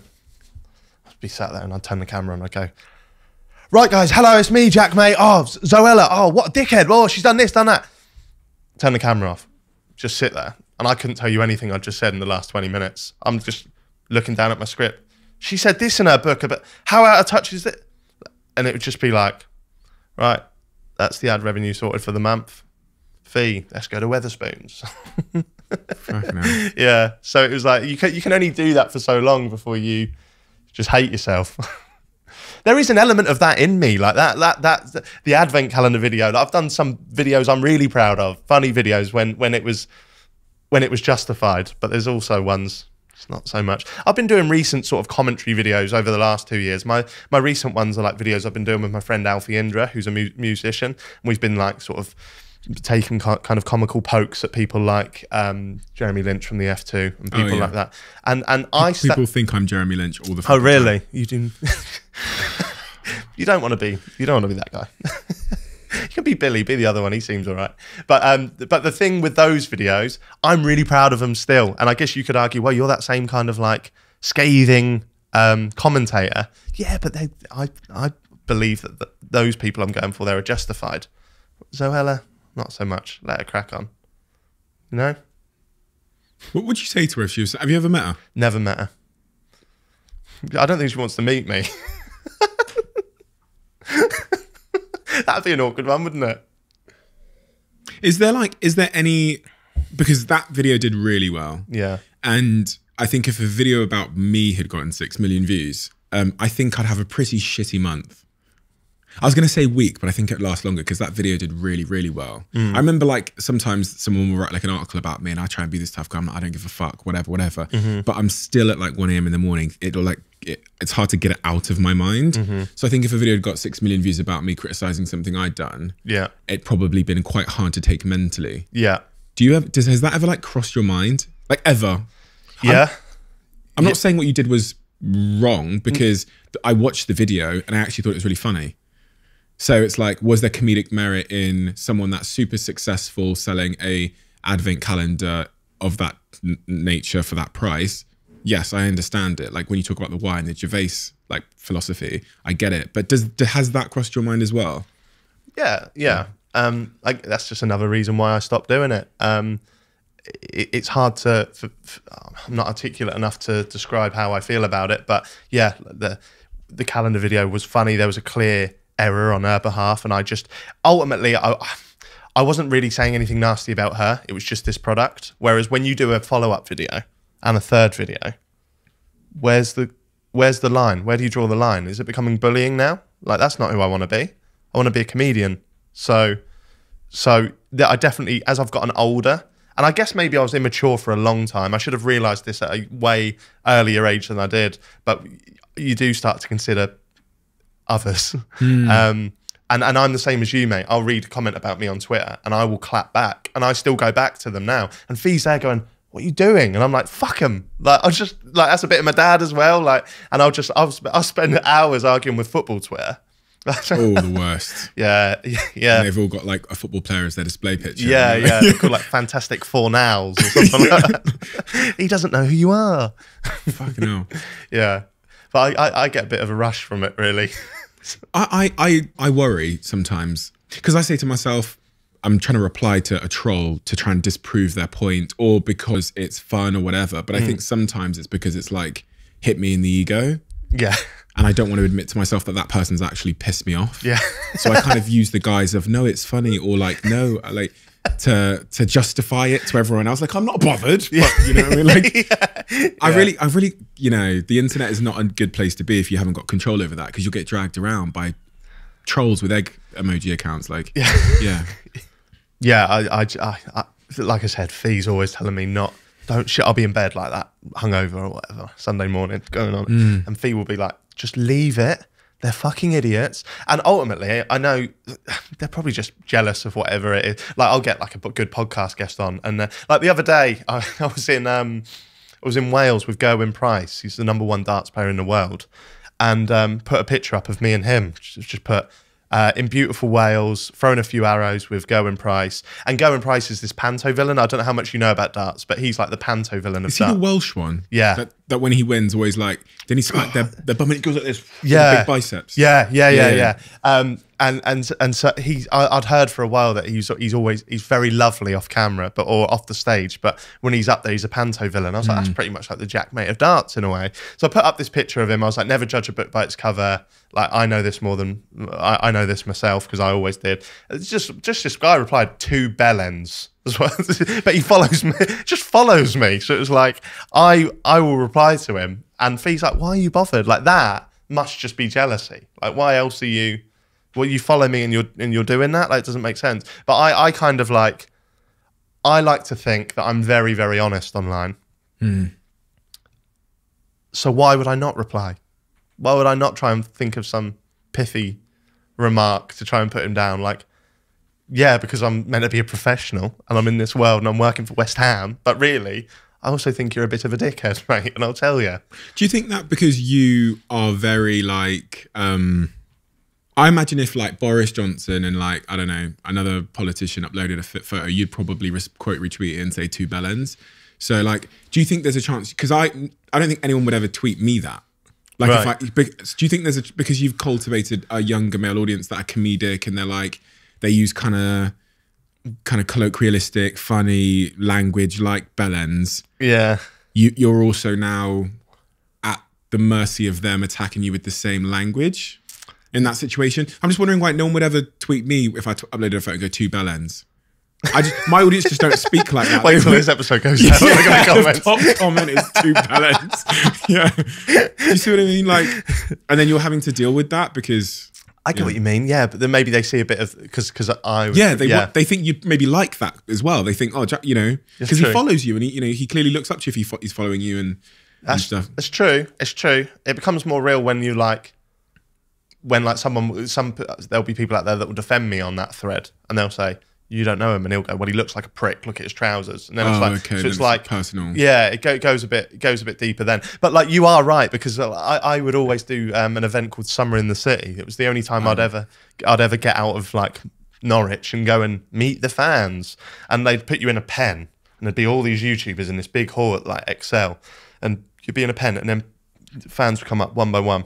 I'd be sat there and I'd turn the camera on. I'd go. Right, guys. Hello, it's me, Jack, mate. Oh, Zoella. Oh, what a dickhead. Oh, she's done this, done that. Turn the camera off. Just sit there, and I couldn't tell you anything I'd just said in the last twenty minutes. I'm just looking down at my script. She said this in her book about how out of touch is it, and it would just be like, right, that's the ad revenue sorted for the month. Fee, let's go to Wetherspoons. *laughs* *laughs* Yeah. So it was like you can you can only do that for so long before you just hate yourself. *laughs* there is an element of that in me, like that that that the advent calendar video. I've done some videos I'm really proud of, funny videos when when it was when it was justified. But there's also ones it's not so much. I've been doing recent sort of commentary videos over the last two years. My my recent ones are like videos I've been doing with my friend Alfie Indra, who's a mu- musician. And we've been like sort of taking kind of comical pokes at people like um, Jeremy Lynch from the F2 and people yeah. like that. And and I sta- People think I'm Jeremy Lynch all the time. Oh fucking time. really? You do *laughs* You don't want to be you don't want to be that guy. *laughs* you can be Billy, be the other one. He seems all right. But um but the thing with those videos, I'm really proud of them still. And I guess you could argue, well, you're that same kind of like scathing um commentator. Yeah, but they I I believe that th- those people I'm going for there are justified. Zoella, not so much. Let her crack on. You know? What would you say to her if she was? Have you ever met her? Never met her. I don't think she wants to meet me. *laughs* That'd be an awkward one, wouldn't it? Is there like, is there any? because that video did really well. Yeah. And I think if a video about me had gotten six million views, um, I think I'd have a pretty shitty month. I was going to say week, but I think it lasts longer because that video did really, really well. Mm. I remember like sometimes someone will write like an article about me and I try and be this tough guy. I'm like, I don't give a fuck, whatever, whatever. Mm-hmm. But I'm still at like 1 a.m. in the morning. It'll like, it, it's hard to get it out of my mind. Mm-hmm. So I think if a video had got 6 million views about me criticizing something I'd done, Yeah. it'd probably been quite hard to take mentally. Yeah. Do you ever, does, has that ever like crossed your mind? Like ever? Yeah. I'm not saying what you did was wrong because I watched the video and I actually thought it was really funny. So it's like, was there comedic merit in someone that's super successful selling a advent calendar of that n- nature for that price? Yes, I understand it. Like when you talk about the wine, the Gervais like philosophy, I get it. But does has that crossed your mind as well? Yeah, yeah. Um, like that's just another reason why I stopped doing it. Um, it it's hard to. For, for, I'm not articulate enough to describe how I feel about it, but yeah, the the calendar video was funny. There was a clear error on her behalf, and I just ultimately I. I wasn't really saying anything nasty about her. It was just this product. Whereas when you do a follow up video and a third video, where's the where's the line? Where do you draw the line? Is it becoming bullying now? Like that's not who I want to be. I want to be a comedian. So so that I definitely as I've gotten older, and I guess maybe I was immature for a long time. I should have realized this at a way earlier age than I did. But you do start to consider others. Um, and, and I'm the same as you, mate. I'll read a comment about me on Twitter and I will clap back and I still go back to them now. And Fee's there going, what are you doing? And I'm like, fuck him. Like, I just like, that's a bit of my dad as well. Like, and I'll just, I'll, sp- I'll spend hours arguing with football Twitter. *laughs* Oh, the worst. yeah, yeah. They've all got like a football player as their display picture. Yeah, *laughs* yeah. They're called like fantastic four nows or something like *laughs* that. he doesn't know who you are. Fucking hell. Yeah. But I, I, I get a bit of a rush from it, really. *laughs* I, I, I, I worry sometimes because I say to myself, I'm trying to reply to a troll to try and disprove their point or because it's fun or whatever. But I Mm. think sometimes it's because it's like hit me in the ego. yeah. And I don't want to admit to myself that that person's actually pissed me off. Yeah. So I kind of use the guise of no, it's funny, or like no, like to to justify it to everyone else. Like I'm not bothered, but you know what *laughs* I mean. Like I really, I really, you know, the internet is not a good place to be if you haven't got control over that because you'll get dragged around by trolls with egg emoji accounts. Like yeah, *laughs* Yeah, I, I, I, I, like I said, Fee's always telling me not, don't shit. I'll be in bed like that, hungover or whatever, Sunday morning going on, mm. and Fee will be like, just leave it. They're fucking idiots. And ultimately, I know they're probably just jealous of whatever it is. Like I'll get like a good podcast guest on, and uh, like the other day, I, *laughs* I was in um, I was in Wales with Gerwyn Price. He's the number one darts player in the world, and um, put a picture up of me and him. Just, put uh, in beautiful Wales, throwing a few arrows with Gerwyn Price. And Gerwyn Price is this panto villain. I don't know how much you know about darts, but he's like the panto villain of is he the. Welsh one? Yeah. that, that when he wins, always like then he smack their their bum and he goes like this. Yeah. big biceps. Yeah, yeah, yeah, Yeah, yeah. yeah. Um, and and and so he, I, I'd heard for a while that he's he's always he's very lovely off camera, but or off the stage. But when he's up there, he's a panto villain. I was like, that's pretty much like the Jaackmaate of darts in a way. So I put up this picture of him. I was like, never judge a book by its cover. Like I know this more than I, I know this myself because I always did. It's just just this guy replied two bellends *laughs* as well, *laughs* but he follows me, *laughs* just follows me. So it was like I I will reply to him, and Fee's like, why are you bothered? Like that must just be jealousy. Like why else are you? Well, you follow me and you're and you're doing that. Like it doesn't make sense. But I I kind of like. I like to think that I'm very very honest online. Hmm. So why would I not reply? Why would I not try and think of some pithy remark to try and put him down? Like, yeah, because I'm meant to be a professional and I'm in this world and I'm working for West Ham. But really, I also think you're a bit of a dickhead, *laughs* mate. And I'll tell you. Do you think that because you are very like, um, I imagine if like Boris Johnson and like I don't know another politician uploaded a fit photo, you'd probably quote retweet it and say two bellends. So like, do you think there's a chance? Because I I don't think anyone would ever tweet me that. Like if I, do you think there's a because you've cultivated a younger male audience that are comedic and they're like they use kind of kind of colloquialistic, funny language like bellends Yeah. you, you're also now at the mercy of them attacking you with the same language in that situation. I'm just wondering why no one would ever tweet me if I t- uploaded a photo and go two bellends. I just, my audience just don't speak like that. *laughs* Wait till this episode goes out. Yeah, *laughs* the comment. top comment is two pellets. *laughs* yeah. Do you see what I mean? Like, and then you're having to deal with that because I get what you mean. Yeah, but then maybe they see a bit of because because I yeah, they yeah they think you maybe like that as well. They think, oh, Jack, you know, because he follows you and he, you know, he clearly looks up to you if he fo- he's following you and, and That's, stuff. it's true. It's true. It becomes more real when you like, when like someone, some there'll be people out there that will defend me on that thread, and they'll say, "You don't know him," and he'll go, "Well, he looks like a prick. Look at his trousers." And then it's Oh, like, okay, so then it's it's like personal. Yeah, it go, goes a bit, it goes a bit deeper then. But like, you are right because I, I would always do um, an event called Summer in the City. It was the only time Oh. I'd ever, I'd ever get out of like Norwich and go and meet the fans, and they'd put you in a pen, and there'd be all these YouTubers in this big hall at like Excel, and you'd be in a pen, and then fans would come up one by one,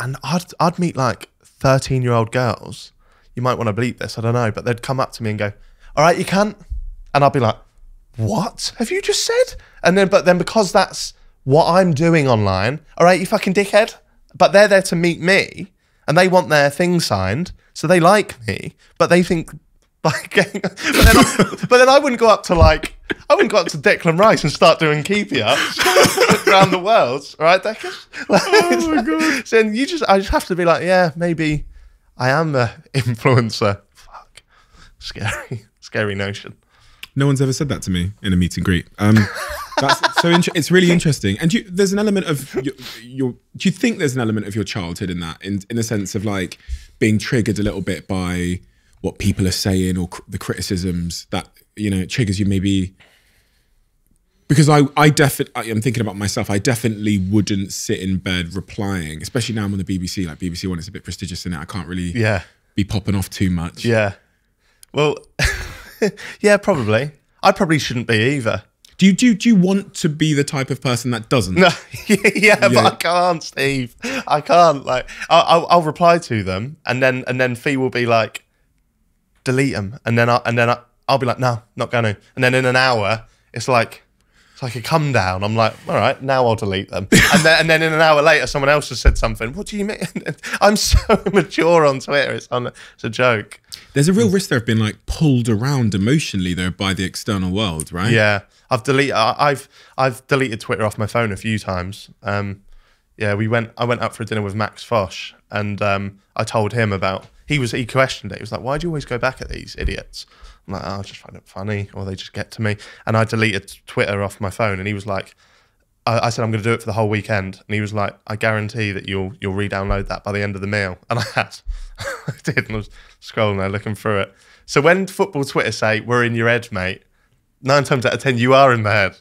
and I'd I'd meet like thirteen year old girls. You might want to bleep this, I don't know, but they'd come up to me and go, "All right, you can't," and I'd be like, "What have you just said?" And then, but then because that's what I'm doing online, all right, you fucking dickhead. But they're there to meet me, and they want their thing signed, so they like me, but they think. *laughs* Like, getting- but then, I, but then I wouldn't go up to like I wouldn't go up to Declan Rice and start doing keepy ups *laughs* around the world, all right, Declan? *laughs* oh my god! So then you just, I just have to be like, yeah, maybe I am a *laughs* influencer. Fuck, scary, *laughs* scary notion. No one's ever said that to me in a meet and greet. Um, *laughs* that's so. It's really interesting. And do you, there's an element of your, your. Do you think there's an element of your childhood in that, in in the sense of like being triggered a little bit by what people are saying or cr- the criticisms that you know triggers you maybe. Because I, I definitely, I'm thinking about myself. I definitely wouldn't sit in bed replying, especially now I'm on the BBC. Like BBC One, it's a bit prestigious in it. I can't really Yeah, be popping off too much. yeah. Well, *laughs* yeah, probably. I probably shouldn't be either. Do you do, you- do you want to be the type of person that doesn't? No, *laughs* yeah, but I can't, Steve. I can't. Like, I'll, I'll, I'll reply to them, and then and then Fee will be like, delete them, and then I, and then I, I'll be like, no, not going to. And then in an hour, it's like. It's like a come down. I'm like, all right, now I'll delete them. And then, and then in an hour later, someone else has said something. What do you mean? *laughs* I'm so *laughs* immature on Twitter. It's on. It's a joke. There's a real risk there of being like pulled around emotionally though by the external world, right? Yeah, I've deleted. I've I've deleted Twitter off my phone a few times. Um, yeah, we went. I went out for a dinner with Max Fosh, and um, I told him about. He was he questioned it. He was like, "Why do you always go back at these idiots?" I'm like, "Oh, I just find it funny, or they just get to me." And I deleted Twitter off my phone, and he was like. I I said I'm going to do it for the whole weekend, and he was like, "I guarantee that you'll you'll re-download that by the end of the meal." *laughs* And I had, *laughs* I did, and I was scrolling there looking through it. So when football Twitter say we're in your head, mate, nine times out of ten you are in my head,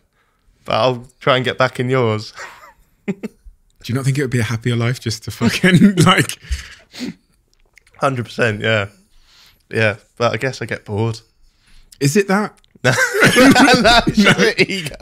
but I'll try and get back in yours. *laughs* Do you not think it would be a happier life just to fucking like? Hundred percent, yeah, yeah. But I guess I get bored. Is it that? That's just the ego.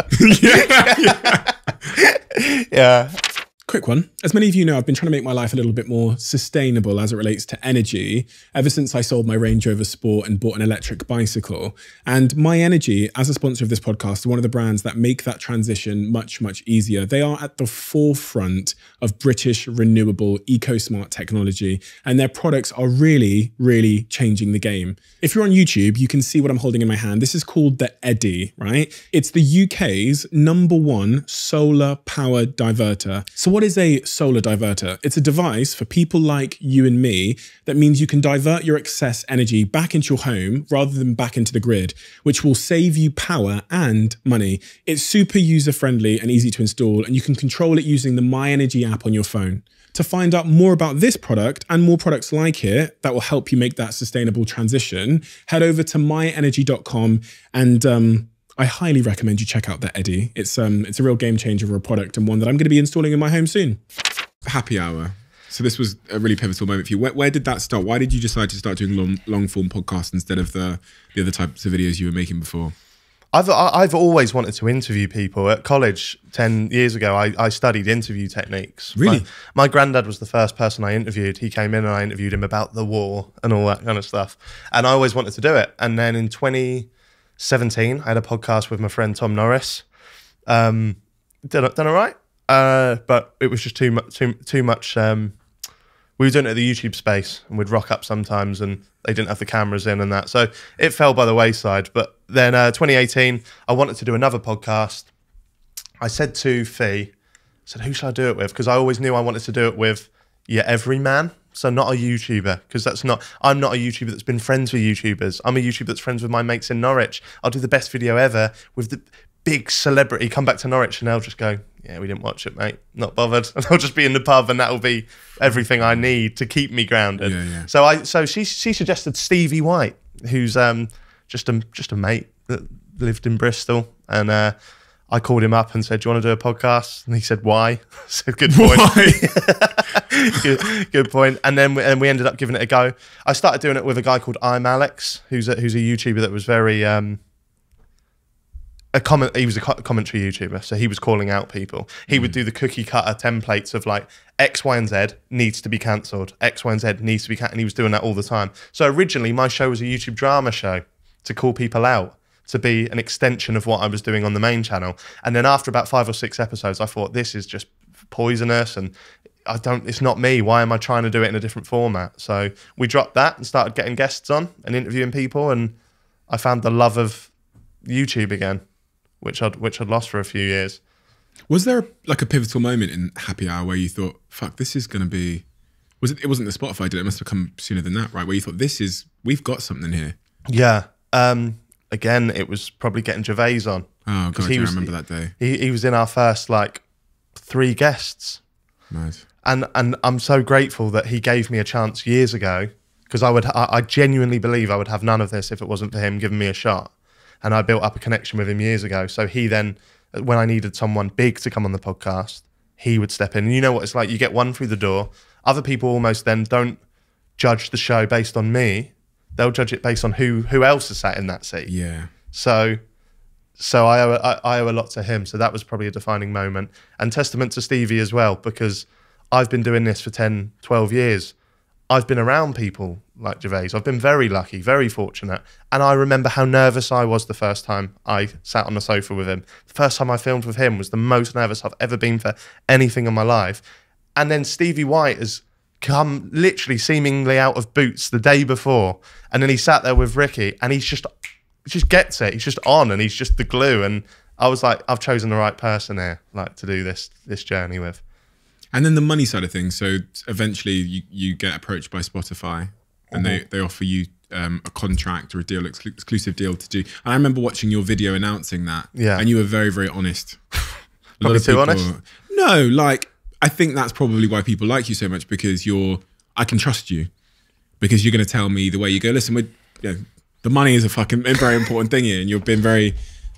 *laughs* yeah, *laughs* Quick one. As many of you know, I've been trying to make my life a little bit more sustainable as it relates to energy ever since I sold my Range Rover Sport and bought an electric bicycle. And myenergi, as a sponsor of this podcast, are one of the brands that make that transition much, much easier. They are at the forefront of British renewable eco-smart technology, and their products are really, really changing the game. If you're on YouTube, you can see what I'm holding in my hand. This is called the eddi, right? It's the UK's number one solar power diverter. So, what is a solar diverter? It's a device for people like you and me that means you can divert your excess energy back into your home rather than back into the grid, which will save you power and money. It's super user friendly and easy to install, and you can control it using the myenergi app on your phone. To find out more about this product and more products like it that will help you make that sustainable transition, head over to myenergi.com and um, I highly recommend you check out that eddi. It's um it's a real game changer of a product and one that I'm going to be installing in my home soon. Happy hour. So this was a really pivotal moment for you. Where, where did that start? Why did you decide to start doing long, long form podcasts instead of the the other types of videos you were making before? I've I- I've always wanted to interview people. At college, ten years ago, I, I studied interview techniques. Really? my, my granddad was the first person I interviewed. He came in and I interviewed him about the war and all that kind of stuff. And I always wanted to do it. And then in 2017, I had a podcast with my friend Tom Norris. Um, done done all right, uh, but it was just too much too too much um, we were doing it at the YouTube space and we'd rock up sometimes and they didn't have the cameras in and that. So it fell by the wayside. But then uh, 2018, I wanted to do another podcast. I said to Fee, I said, who should I do it with? Because I always knew I wanted to do it with your every man. So not a YouTuber, because that's not. I'm not a YouTuber that's been friends with YouTubers. I'm a YouTuber that's friends with my mates in Norwich. I'll do the best video ever with the big celebrity. Come back to Norwich and they'll just go, yeah, we didn't watch it, mate. Not bothered. *laughs* And I'll just be in the pub, and that'll be everything I need to keep me grounded. Yeah, yeah. So I, so she she suggested Stevie White, who's um just a just a mate that lived in Bristol, and uh, I called him up and said, "Do you want to do a podcast?" And he said, "Why?" *laughs* I said, "Good point." good, *laughs* good point. And then we, and we ended up giving it a go. I started doing it with a guy called ImAlex, who's a, who's a YouTuber that was very um, a comment. He was a commentary YouTuber, so he was calling out people. He would do the cookie cutter templates of like X, Y, and Z needs to be cancelled. X, Y, and Z needs to be cancelled. And he was doing that all the time. So originally, my show was a YouTube drama show to call people out. To be an extension of what I was doing on the main channel, and then after about five or six episodes, I thought this is just poisonous, and I don't. It's not me. Why am I trying to do it in a different format? So we dropped that and started getting guests on and interviewing people, and I found the love of YouTube again, which I'd which I'd lost for a few years. Was there like a pivotal moment in Happy Hour where you thought, "Fuck, this is going to be"? Was it? It wasn't the Spotify did it? It must have come sooner than that, right? Where you thought, "This is we've got something here." Yeah. Um, again, it was probably getting Gervais on. Oh god, he I was- remember that day. He he was in our first like three guests. Nice. and and I'm so grateful that he gave me a chance years ago because I would I, I genuinely believe I would have none of this if it wasn't for him giving me a shot, and I built up a connection with him years ago. So he then, when I needed someone big to come on the podcast, he would step in. And you know what it's like? You get one through the door. Other people almost then don't judge the show based on me. They'll judge it based on who who else is sat in that seat. Yeah. So, so I owe, I, I owe a lot to him. So that was probably a defining moment. And testament to Stevie as well, because I've been doing this for 10, 12 years. I've been around people like Gervais. I've been very lucky, very fortunate. And I remember how nervous I was the first time I sat on the sofa with him. The first time I filmed with him was the most nervous I've ever been for anything in my life. And then Stevie White has come literally seemingly out of boots the day before. And then he sat there with Ricky and he's just just gets it. He's just on and he's just the glue. And I was like, I've chosen the right person here, like to do this this journey with. And then the money side of things. So eventually you, you get approached by Spotify and they, they offer you um, a contract or a deal, exclu- exclusive deal to do. And I remember watching your video announcing that. Yeah. And you were very, very honest. *laughs* A too honest? No, like, I think that's probably why people like you so much because you're, I can trust you because you're going to tell me the way you go. Listen, we're, you know, the money is a fucking very important thing here. And you've been very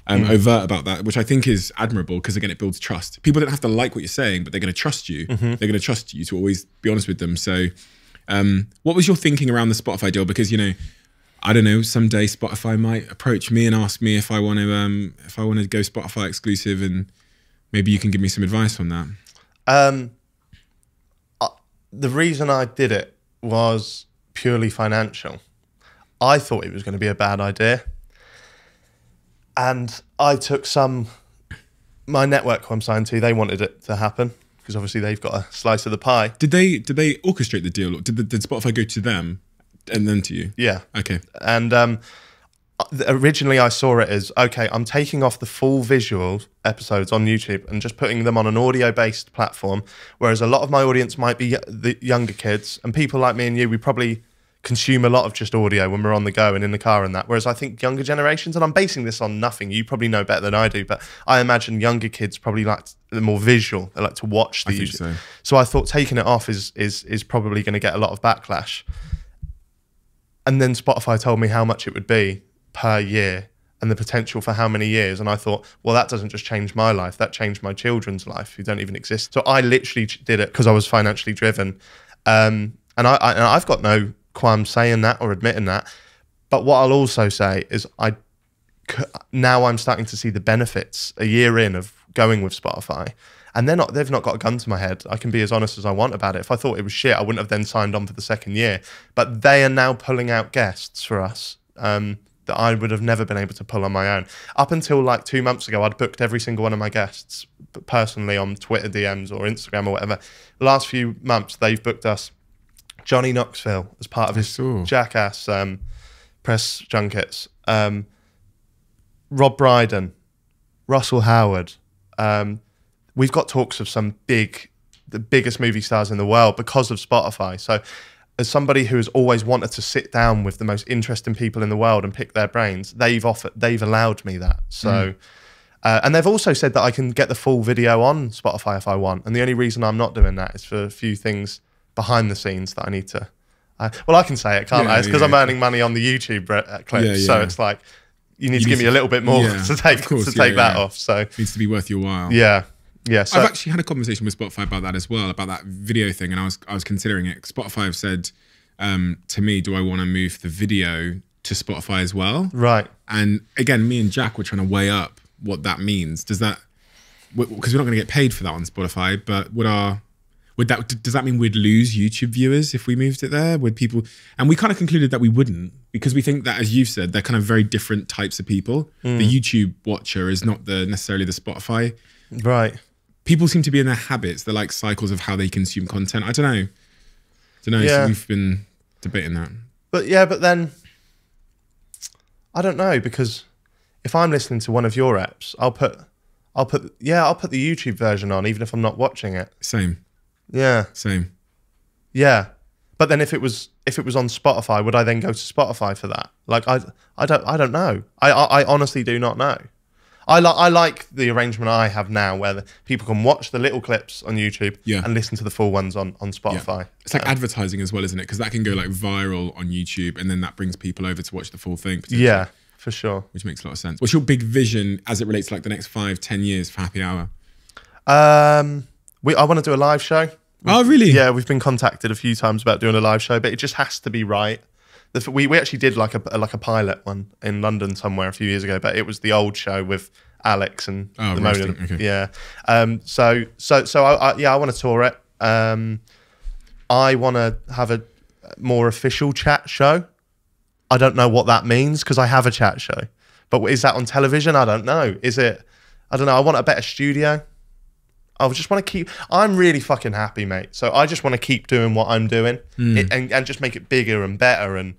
um, Mm. overt about that, which I think is admirable because again, it builds trust. People don't have to like what you're saying, but they're going to trust you. Mm-hmm. They're going to trust you to always be honest with them. So, um, what was your thinking around the Spotify deal? Because you know, I don't know. Someday Spotify might approach me and ask me if I want to, um, if I want to go Spotify exclusive, and maybe you can give me some advice on that. Um, uh, the reason I did it was purely financial. I thought it was going to be a bad idea. And I took some, my network who I'm signed to, they wanted it to happen because obviously they've got a slice of the pie. Did they did they orchestrate the deal? Or did the, did Spotify go to them and then to you? Yeah. Okay. And um, Uh, originally, I saw it as okay, I'm taking off the full visual episodes on YouTube and just putting them on an audio based platform. Whereas a lot of my audience might be the younger kids and people like me and you, we probably consume a lot of just audio when we're on the go and in the car and that. Whereas I think younger generations, and I'm basing this on nothing, you probably know better than I do, but I imagine younger kids probably like the more visual. They like to watch the I YouTube. so. So I thought taking it off is is is probably going to get a lot of backlash. And then Spotify told me how much it would be per year and the potential for how many years. And I thought, well, that doesn't just change my life, that changed my children's life who don't even exist. So I literally did it because I was financially driven. Um, and, I, I, and I've got no qualms saying that or admitting that. But what I'll also say is I now I'm starting to see the benefits a year in of going with Spotify. And they're not they've not got a gun to my head. I can be as honest as I want about it. If I thought it was shit, I wouldn't have then signed on for the second year. But they are now pulling out guests for us um, that I would have never been able to pull on my own. Up until like two months ago, I'd booked every single one of my guests personally on Twitter DMs or Instagram or whatever. The last few months, they've booked us Johnny Knoxville as part of his. Jackass um, press junkets. Um, Rob Brydon, Russell Howard. Um, we've got talks of some big, the biggest movie stars in the world because of Spotify. So, as somebody who has always wanted to sit down with the most interesting people in the world and pick their brains, they've offered, they've allowed me that. So, uh, and they've also said that I can get the full video on Spotify if I want. And the only reason I'm not doing that is for a few things behind the scenes that I need to. I, well, I can say it, can't Yeah, I? It's because yeah, I'm earning money on the YouTube uh, clips, Yeah, so it's like you need You to give me a little bit more *laughs* to take course, to take that off. So it needs to be worth your while. yeah, yeah. So I've actually had a conversation with Spotify about that as well, about that video thing, and I was I was considering it. Spotify have said um, to me, "Do I want to move the video to Spotify as well?" right, And again, me and Jack were trying to weigh up what that means. Does that because we're not going to get paid for that on Spotify, but would our would that does that mean we'd lose YouTube viewers if we moved it there? Would people? And we kind of concluded that we wouldn't because we think that, as you've said, they're kind of very different types of people. Hmm. The YouTube watcher is not the necessarily the Spotify. right. People seem to be in their habits. They're like cycles of how they consume content. I don't know. I don't know. Yeah. So we've been debating that. But yeah, but then I don't know because if I'm listening to one of your apps, I'll put, I'll put, yeah, I'll put the YouTube version on even if I'm not watching it. Same, Yeah, same. yeah. But then if it was if it was on Spotify, would I then go to Spotify for that? Like I I don't I don't know. I I, I honestly do not know. I like I like the arrangement I have now where the, people can watch the little clips on YouTube Yeah. and listen to the full ones on on Spotify. It's like advertising as well, isn't it? Because that can go like viral on YouTube, and then that brings people over to watch the full thing. Yeah, for sure. which makes a lot of sense. What's your big vision as it relates to like the next five, ten years for Happy Hour? Um, we I want to do a live show. Oh, really? Yeah, we've been contacted a few times about doing a live show, but it just has to be right. The, we we actually did like a like a pilot one in London somewhere a few years ago, but it was the old show with Alex and Oh, the roasting, okay. Yeah. Um. So so so I, I yeah I want to tour it. Um. I want to have a more official chat show. I don't know what that means because I have a chat show, but is that on television? I don't know. Is it? I don't know. I want a better studio. I just want to keep. I'm really fucking happy, mate. So I just want to keep doing what I'm doing it, and, and just make it bigger and better and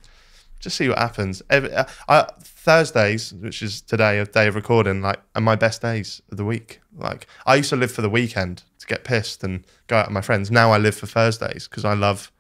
just see what happens. Every, uh, I, Thursdays, which is today, a day of recording, like are my best days of the week. Like I used to live for the weekend to get pissed and go out with my friends. Now I live for Thursdays because I love.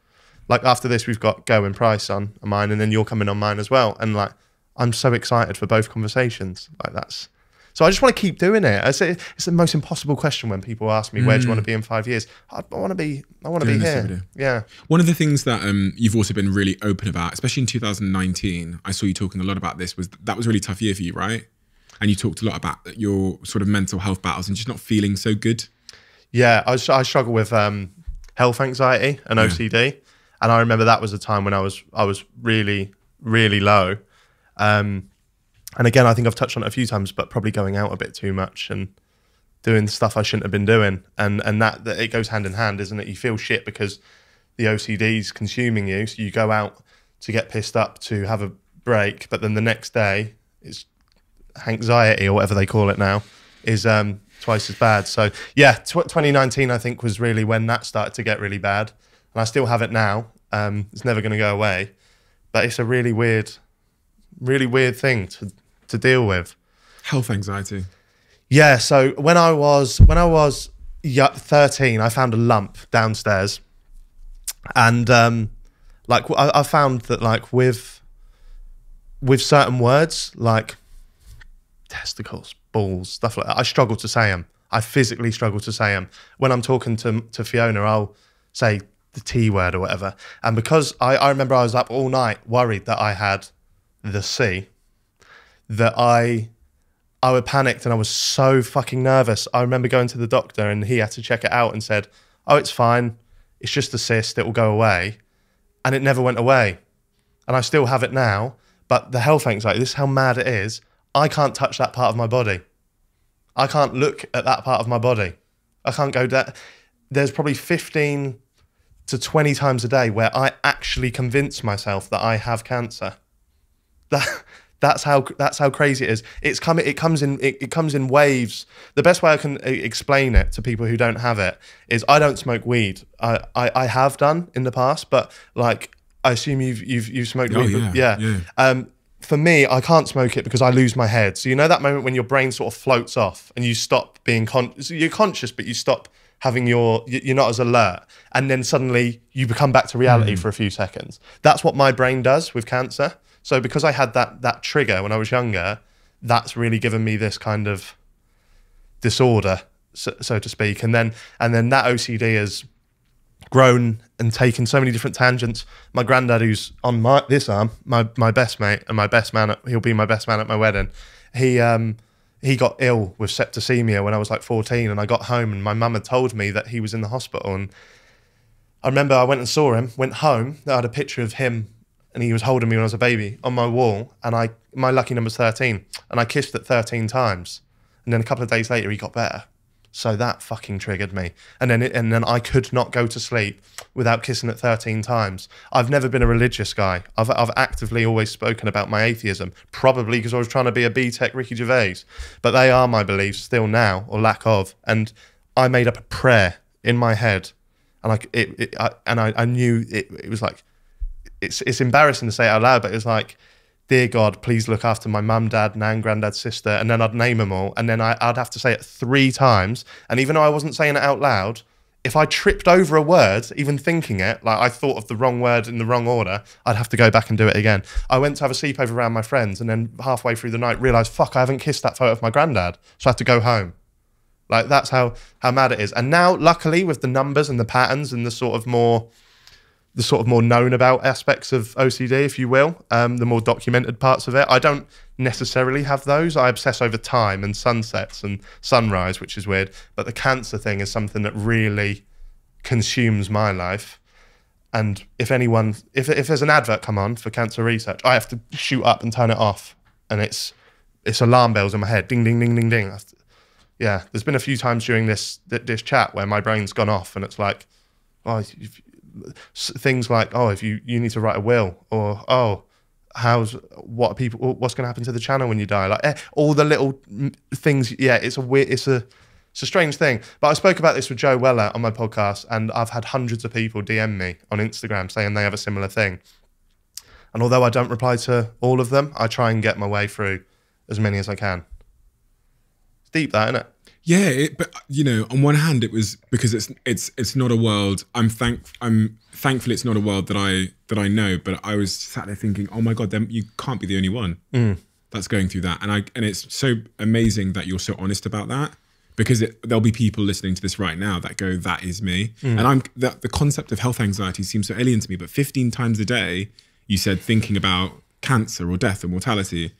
Like after this, we've got Gerwyn Price on mine, and then you're coming on mine as well. And like I'm so excited for both conversations. Like that's. So I just want to keep doing it. I say it's the most impossible question when people ask me where do you want to be in five years. I, I want to be. I want to be here. Yeah. One of the things that um, you've also been really open about, especially in 2019, I saw you talking a lot about this. Was that was a really tough year for you, right? And you talked a lot about your sort of mental health battles and just not feeling so good. Yeah, I struggle with um, health anxiety and OCD, and I remember that was a time when I was I was really really low. Um, and again, I think I've touched on it a few times, but probably going out a bit too much and doing stuff I shouldn't have been doing, and and that, that it goes hand in hand, isn't it? You feel shit because the OCD's consuming you, so you go out to get pissed up to have a break, but then the next day it's anxiety or whatever they call it now is um, twice as bad. So yeah, tw- 2019 I think was really when that started to get really bad, and I still have it now. Um, it's never going to go away, but it's a really weird, really weird thing to to deal with. Health anxiety. Yeah. So when I was when I was yeah, 13, I found a lump downstairs, and um, like I, I found that like with with certain words like testicles, balls, stuff like that, I struggle to say them. I physically struggle to say them. When I'm talking to to Fiona, I'll say the T word or whatever. And because I, I remember I was up all night worried that I had the C, that I I would panicked and I was so fucking nervous. I remember going to the doctor and he had to check it out and said, "Oh, it's fine. It's just a cyst. It will go away." And it never went away. And I still have it now, but the health anxiety, this is how mad it is. I can't touch that part of my body. I can't look at that part of my body. I can't go down. There's probably 15 to 20 times a day where I actually convince myself that I have cancer. *laughs* That That's how that's how crazy it is. It's coming. It comes in. It, it comes in waves. The best way I can uh, explain it to people who don't have it is I don't smoke weed. I, I, I have done in the past, but like I assume you've you've you've smoked Oh, weed. yeah, yeah. yeah. Um, for me, I can't smoke it because I lose my head. So you know that moment when your brain sort of floats off and you stop being con. So you're conscious, but you stop having your. you- You're not as alert, and then suddenly you become back to reality for a few seconds. That's what my brain does with cancer. So because I had that that trigger when I was younger, that's really given me this kind of disorder, so, so to speak. And then and then that OCD has grown and taken so many different tangents. My granddad, who's on my this arm, my my best mate and my best man, at, he'll be my best man at my wedding. He um he got ill with septicemia when I was like 14, and I got home and my mum had told me that he was in the hospital. And I remember I went and saw him, went home. I had a picture of him, and he was holding me when I was a baby on my wall. And I my lucky number's 13, and I kissed it 13 times. And then a couple of days later, he got better. So that fucking triggered me. And then it, and then I could not go to sleep without kissing it 13 times. I've never been a religious guy. I've, I've actively always spoken about my atheism, probably because I was trying to be a BTEC Ricky Gervais. But they are my beliefs still now, or lack of. And I made up a prayer in my head. And I, it, it, I, and I, I knew it, it was like, it's, it's embarrassing to say it out loud, but it was like, dear God, please look after my mum, dad, nan, granddad, sister, and then I'd name them all, and then I, I'd have to say it three times. And even though I wasn't saying it out loud, if I tripped over a word, even thinking it, like I thought of the wrong word in the wrong order, I'd have to go back and do it again. I went to have a sleepover around my friends, and then halfway through the night, realised, fuck, I haven't kissed that photo of my granddad, so I have to go home. Like that's how how mad it is. And now, luckily, with the numbers and the patterns and the sort of more the sort of more known about aspects of OCD, if you will, um, the more documented parts of it. I don't necessarily have those. I obsess over time and sunsets and sunrise, which is weird. But the cancer thing is something that really consumes my life. And if anyone, if, if there's an advert come on for cancer research, I have to shoot up and turn it off, and it's it's alarm bells in my head, ding ding ding ding ding. To- yeah, there's been a few times during this this chat where my brain's gone off, and it's like, oh, s- things like oh if you you need to write a will or oh how's what people what's going to happen to the channel when you die? Like eh, all the little things yeah it's a weird it's a it's a strange thing. But i spoke about this with joe weller on my podcast and i've had hundreds of people dm me on instagram saying they have a similar thing. And although i don't reply to all of them i try and get my way through as many as i can. It's deep that isn't it Yeah, it, but you know, on one hand, it was because it's it's it's not a world. I'm thank I'm thankful it's not a world that I that I know. But I was sat there thinking, oh my god, then you can't be the only one mm. that's going through that. And I and it's so amazing that you're so honest about that because it, there'll be people listening to this right now that go, that is me. Mm. And I'm that the concept of health anxiety seems so alien to me. But 15 times a day, you said thinking about cancer or death or mortality.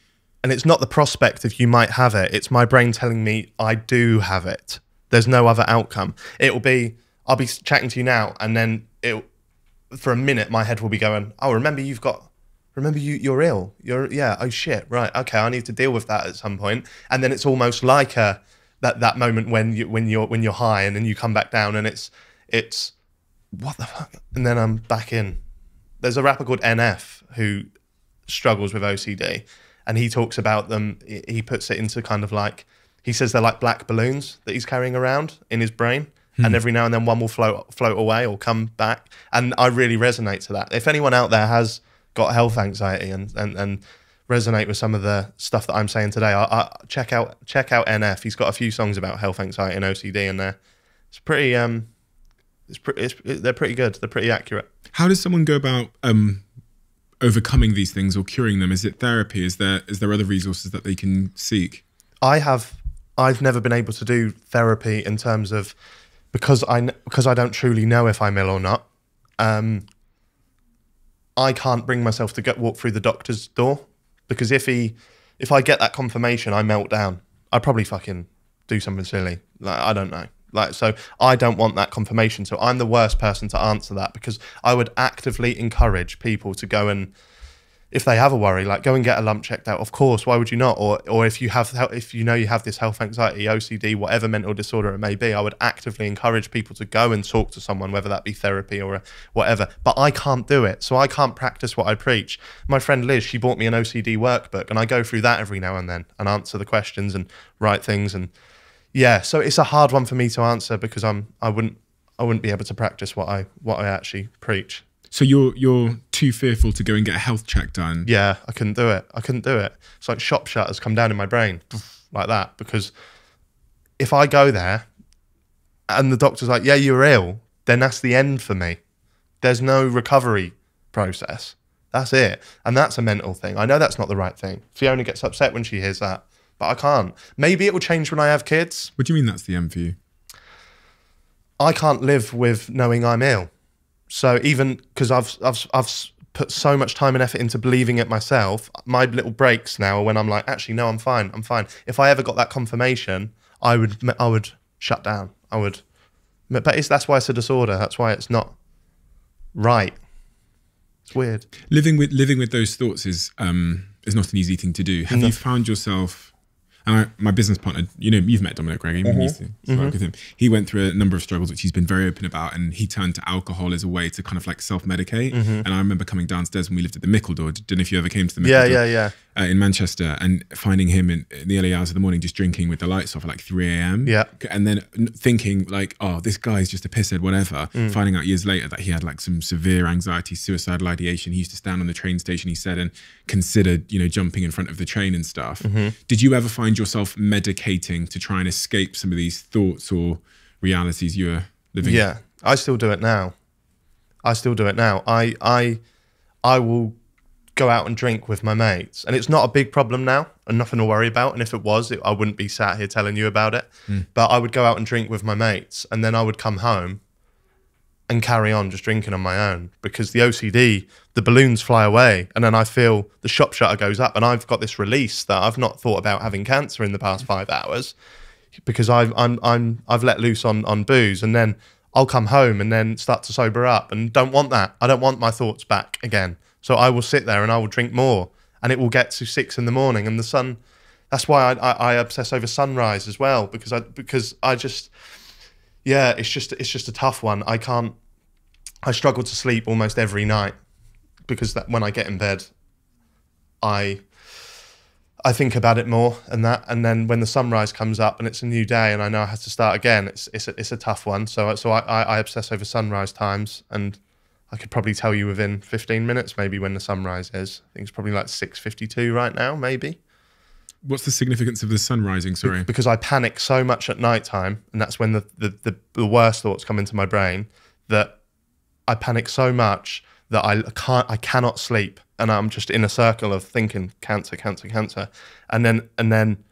And it's not the prospect of you might have it. It's my brain telling me I do have it. There's no other outcome. It will be I'll be chatting to you now, and then it for a minute my head will be going, oh, remember you've got. Remember you you're ill. You're yeah. Oh shit. Right. Okay. I need to deal with that at some point. And then it's almost like a that that moment when you when you're when you're high and then you come back down and it's it's what the fuck. And then I'm back in. There's a rapper called NF who struggles with OCD, and he talks about them. he- puts it into kind of like he says they're like black balloons that he's carrying around in his brain, and every now and then one will float float away or come back. And I really resonate to that. If anyone out there has got health anxiety and and and resonate with some of the stuff that I'm saying today, I, I check out check out NF. He's got a few songs about health anxiety and OCD in there. It's pretty um, it's pretty it's, they're pretty good. They're pretty accurate. How does someone go about um, overcoming these things or curing them? Is it therapy? Is there is there other resources that they can seek? I have I've never been able to do therapy in terms of because I because I don't truly know if I'm ill or not. Um, I can't bring myself to get walk through the doctor's door because if he if I get that confirmation, I melt down. I probably fucking do something silly. Like I don't know. Like so, I don't want that confirmation. So I'm the worst person to answer that because I would actively encourage people to go and if they have a worry, like go and get a lump checked out. Of course, why would you not? Or or if you have if you know you have this health anxiety, OCD, whatever mental disorder it may be, I would actively encourage people to go and talk to someone, whether that be therapy or whatever. But I can't do it, so I can't practice what I preach. My friend Liz, she bought me an OCD workbook, and I go through that every now and then and answer the questions and write things and yeah. So it's a hard one for me to answer because I'm I wouldn't I wouldn't be able to practice what I what I actually preach. So you're you're too fearful to go and get a health check done. Yeah, I couldn't do it. I couldn't do it. It's like shop shutters come down in my brain like that because if I go there and the doctor's like, "Yeah, you're ill," then that's the end for me. There's no recovery process. That's it. And that's a mental thing. I know that's not the right thing. Fiona gets upset when she hears that, but I can't. Maybe it will change when I have kids. What do you mean that's the end for you? I can't live with knowing I'm ill. So even because I've I've I've put so much time and effort into believing it myself, my little breaks now are when I'm like, actually, no, I'm fine, I'm fine. If I ever got that confirmation, I would I would shut down. I would, but it's that's why it's a disorder. That's why it's not right. It's weird. Living with living with those thoughts is um is not an easy thing to do. Have no. you found yourself and I, my business partner, you know, you've met Dominic McGregor, even mm-hmm. used to mm-hmm. work with him. He went through a number of struggles, which he's been very open about, and he turned to alcohol as a way to kind of like self-medicate. Mm-hmm. And I remember coming downstairs when we lived at the Mickledore. Don't know if you ever came to the Mickledore. Yeah, yeah, yeah uh, in Manchester and finding him in, in, the early hours of the morning just drinking with the lights off at like 3 a.m. Yeah. And then thinking like, oh, this guy's just a pisshead, whatever. Mm. Finding out years later that he had like some severe anxiety, suicidal ideation. He used to stand on the train station, he said, and considered, you know, jumping in front of the train and stuff. Mm-hmm. Did you ever find yourself medicating to try and escape some of these thoughts or realities you were living? Yeah, I still do it now. I still do it now. I I I will go out and drink with my mates. And it's not a big problem now and nothing to worry about. And if it was, it, I wouldn't be sat here telling you about it. Mm. But I would go out and drink with my mates and then I would come home and carry on just drinking on my own because the OCD, the balloons fly away. And then I feel the shop shutter goes up and I've got this release that I've not thought about having cancer in the past five hours because I've, I'm, I'm, I've let loose on, on booze. And then I'll come home and then start to sober up and don't want that. I don't want my thoughts back again. So I will sit there and I will drink more, and it will get to six in the morning, and the sun. That's why I, I, I obsess over sunrise as well because I because I just yeah it's just it's just a tough one. I can't. I struggle to sleep almost every night because that when I get in bed, I I think about it more and that, and then when the sunrise comes up and it's a new day and I know I have to start again, it's it's a, it's a tough one. So so I, I obsess over sunrise times and I could probably tell you within 15 minutes, maybe when the sunrise is. I think it's probably like 6:52 right now, maybe. What's the significance of the sun rising? Sorry, because I panic so much at night time, and that's when the, the the, the worst thoughts come into my brain. That I panic so much that I can't, I cannot sleep, and I'm just in a circle of thinking cancer, cancer, cancer, and then and then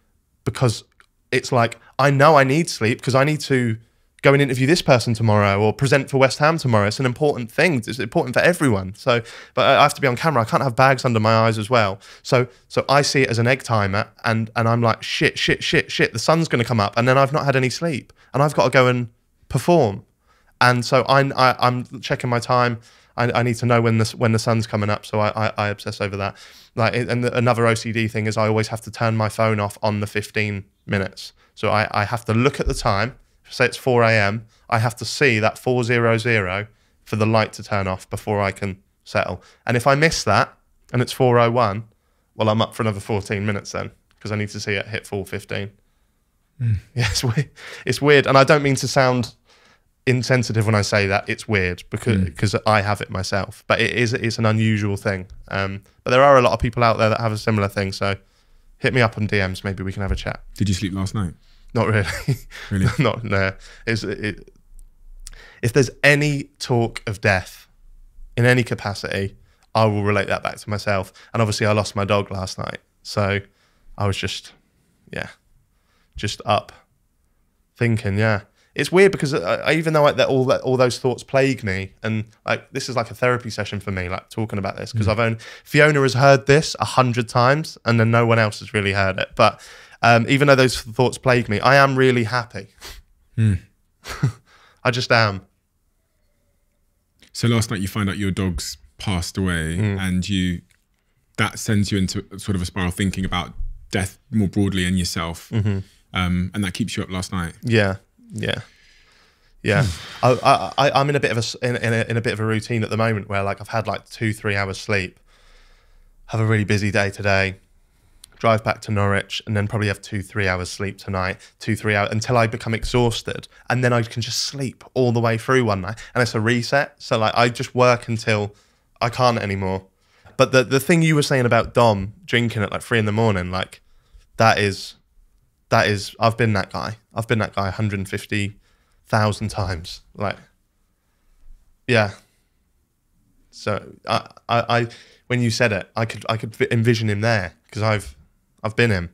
because it's like I know I need sleep because I need to go and interview this person tomorrow or present for West Ham tomorrow. It's an important thing. It's important for everyone. So, but I have to be on camera. I can't have bags under my eyes as well. So, so I see it as an egg timer, and and I'm like, shit, shit, shit, shit. The sun's going to come up, and then I've not had any sleep, and I've got to go and perform. And so I, I am checking my time. I, I, need to know when the when the sun's coming up. So I, I, I obsess over that. Like, and the, another OCD thing is I always have to turn my phone off on the 15 minutes. So I, I have to look at the time say it's 4 a.m., I have to see that 400 for the light to turn off before I can settle. And if I miss that and it's 401, well, I'm up for another 14 minutes then because I need to see it hit 415. Mm. *laughs* Yeah, it's weird. It's weird. And I don't mean to sound insensitive when I say that. It's weird because mm. because I have it myself. But it is it's an unusual thing. Um, but there are a lot of people out there that have a similar thing. So hit me up on DMs. Maybe we can have a chat. Did you sleep last night? Not really. Really? *laughs* Not no. It's, it, if there's any talk of death in any capacity, I will relate that back to myself. And obviously, I lost my dog last night, so I was just, yeah, just up, thinking, yeah. It's weird because I, even though I, all that, all those thoughts plague me, and like this is like a therapy session for me, like talking about this because mm. I've only Fiona has heard this a hundred times, and then no one else has really heard it. But um, even though those thoughts plague me, I am really happy. Mm. *laughs* I just am. So last night you find out your dog's passed away, mm. and you that sends you into sort of a spiral thinking about death more broadly and yourself, Mm-hmm. um, and that keeps you up last night. Yeah, yeah, yeah. I, I, I, I'm in a bit of a in, in, a in a bit of a routine at the moment where like I've had like two, three hours sleep, have a really busy day today, drive back to Norwich, and then probably have two, three hours sleep tonight, two, three hours until I become exhausted, and then I can just sleep all the way through one night, and it's a reset. So like I just work until I can't anymore. But the the thing you were saying about Dom drinking at like three in the morning, like that is that is I've been that guy. I've been that guy 150,000 times. Like yeah. So I, I I when you said it, I could I could envision him there because I've I've been him.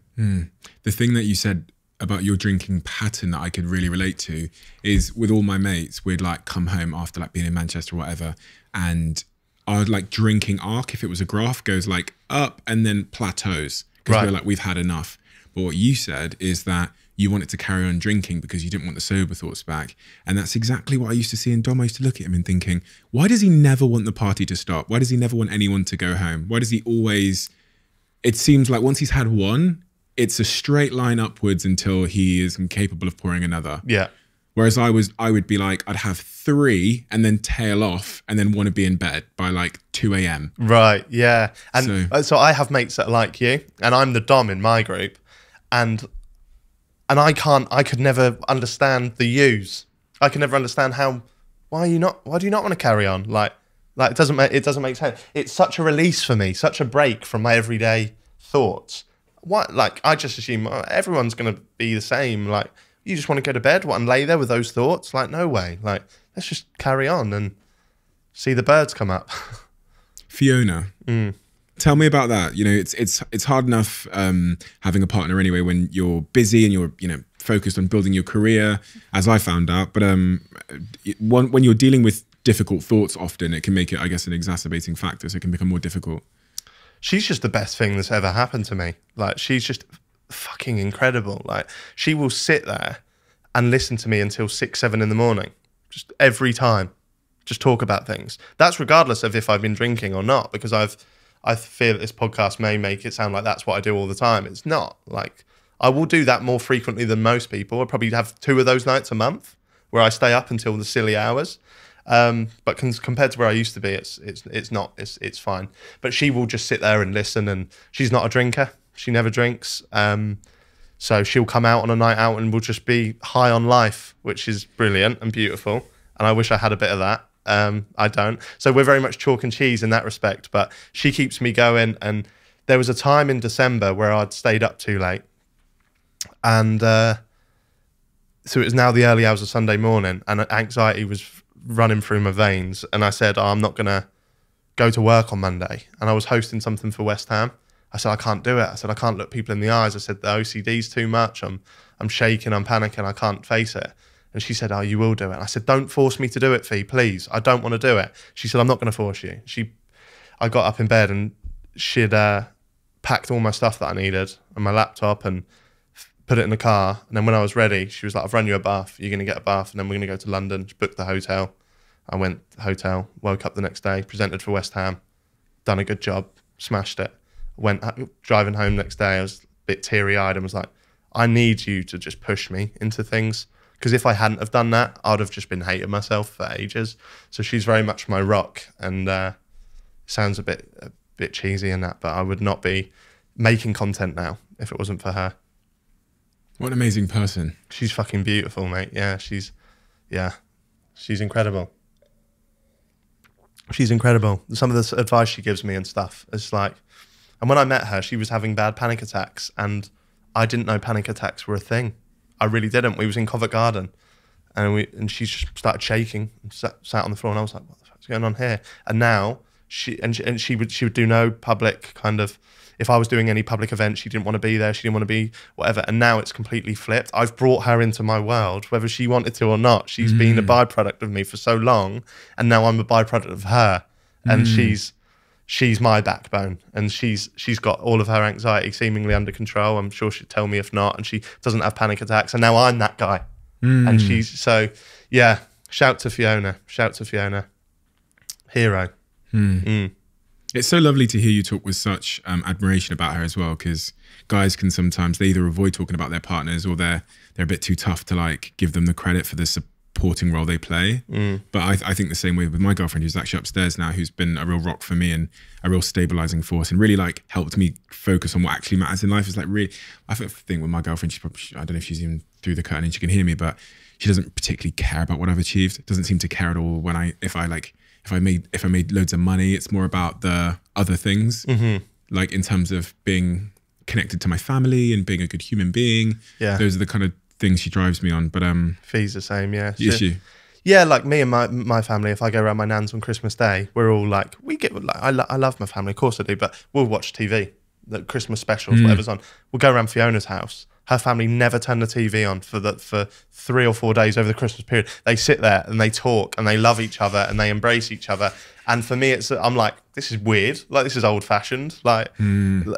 the thing that you said about your drinking pattern that I could really relate to is with all my mates, we'd like come home after like being in Manchester or whatever, and our like drinking arc, if it was a graph, goes like up and then plateaus because Right. we're like we've had enough. But what you said is that you wanted to carry on drinking because you didn't want the sober thoughts back, and that's exactly what I used to see in Dom. I used to look at him and thinking, why does he never want the party to stop? Why does he never want anyone to go home? Why does he always? It seems like once he's had one, it's a straight line upwards until he is incapable of pouring another. Yeah. Whereas I was, I would be like, I'd have three and then tail off and then want to be in bed by like 2 a.m. Right, yeah. And So- uh, so, I have mates that are like you, and I'm the dom in my group, and and I can't, I could never understand the use. I can never understand how. Why are you not? Why do you not want to carry on? Like, like it doesn't make it doesn't make sense. It's such a release for me, such a break from my everyday thoughts. What? Like, I just assume uh, everyone's gonna be the same. Like, you just want to go to bed, what, and lay there with those thoughts? Like, no way. Like, let's just carry on and see the birds come up. *laughs* Fiona, tell me about that. You know, it's it's it's hard enough um, having a partner anyway when you're busy and you're you know focused on building your career, as I found out. But um, one, when you're dealing with difficult thoughts, often it can make it, I guess, an exacerbating factor. So it can become more difficult. she's just the best thing that's ever happened to me. Like she's just fucking incredible. Like she will sit there and listen to me until six, seven in the morning, just every time, just talk about things. That's regardless of if I've been drinking or not, because I've I fear that this podcast may make it sound like that's what I do all the time. It's not. Like I will do that more frequently than most people. I probably have two of those nights a month where I stay up until the silly hours. Um, but compared to where I used to be, it's it's it's not it's it's fine. But she will just sit there and listen, and she's not a drinker. She never drinks. Um, so she'll come out on a night out and will just be high on life, which is brilliant and beautiful. And I wish I had a bit of that. Um, I don't. So we're very much chalk and cheese in that respect. But she keeps me going. And there was a time in December where I'd stayed up too late, and uh, so it was now the early hours of Sunday morning, and anxiety was running through my veins. And I said, oh, I'm not gonna go to work on Monday. And I was hosting something for West Ham. I said, I can't do it. I said, I can't look people in the eyes. I said, the OCD's too much. I'm, I'm shaking. I'm panicking. I can't face it. And she said, Oh, you will do it. And I said, Don't force me to do it, Fee, please. I don't want to do it. She said, I'm not going to force you. She, I got up in bed and she'd uh, packed all my stuff that I needed and my laptop and put it in the car. And then when I was ready, she was like, I've run you a bath. You're going to get a bath. And then we're going to go to London. She booked the hotel. I went hotel, woke up the next day, presented for West Ham, done a good job, smashed it. Went driving home next day. I was a bit teary eyed and was like, I need you to just push me into things. Because if I hadn't have done that, I'd have just been hating myself for ages. So she's very much my rock, and uh, sounds a bit a bit cheesy in that, but I would not be making content now if it wasn't for her. What an amazing person. She's fucking beautiful, mate. Yeah, she's yeah, she's incredible. She's incredible. Some of the advice she gives me and stuff, it's like, and when I met her, she was having bad panic attacks, and I didn't know panic attacks were a thing. I really didn't. We was in Covent Garden, and we and she just started shaking, and sat, sat on the floor, and I was like, "What the fuck's going on here?" And now she and she, and she would she would do no public kind of. If I was doing any public event, she didn't want to be there. She didn't want to be whatever. And now it's completely flipped. I've brought her into my world, whether she wanted to or not. She's been a mm. byproduct of me for so long, and now I'm a byproduct of her. And mm. she's she's my backbone and she's she's got all of her anxiety seemingly under control i'm sure she'd tell me if not and she doesn't have panic attacks and now i'm that guy and mm. she's so yeah shout to fiona shout to fiona hero hmm. Mm. It's so lovely to hear you talk with such um, admiration about her as well, because guys can sometimes they either avoid talking about their partners or they're they're a bit too tough to like give them the credit for the supporting role they play. Mm. But I, I think the same way with my girlfriend, who's actually upstairs now, who's been a real rock for me and a real stabilizing force, and really like helped me focus on what actually matters in life. Is like really, I think with my girlfriend, she's probably I don't know if she's even through the curtain and she can hear me, but she doesn't particularly care about what I've achieved. Doesn't seem to care at all when I if I like if I made if I made loads of money. It's more about the other things, Mm-hmm. like in terms of being connected to my family and being a good human being. Yeah. those are the kind of things she drives me on. But um, Fee's the same, yeah. is So- she? Yeah, like me and my my family. If I go around my nan's on Christmas Day, we're all like, we get. Like, I, lo- I love my family, of course I do. But we'll watch TV, the Christmas specials, Mm. whatever's on. We'll go around Fiona's house. Her family never turn the TV on for the for three or four days over the Christmas period. They sit there and they talk and they love each other and they embrace each other. And for me, it's I'm like, this is weird. Like this is old fashioned. Like, hmm.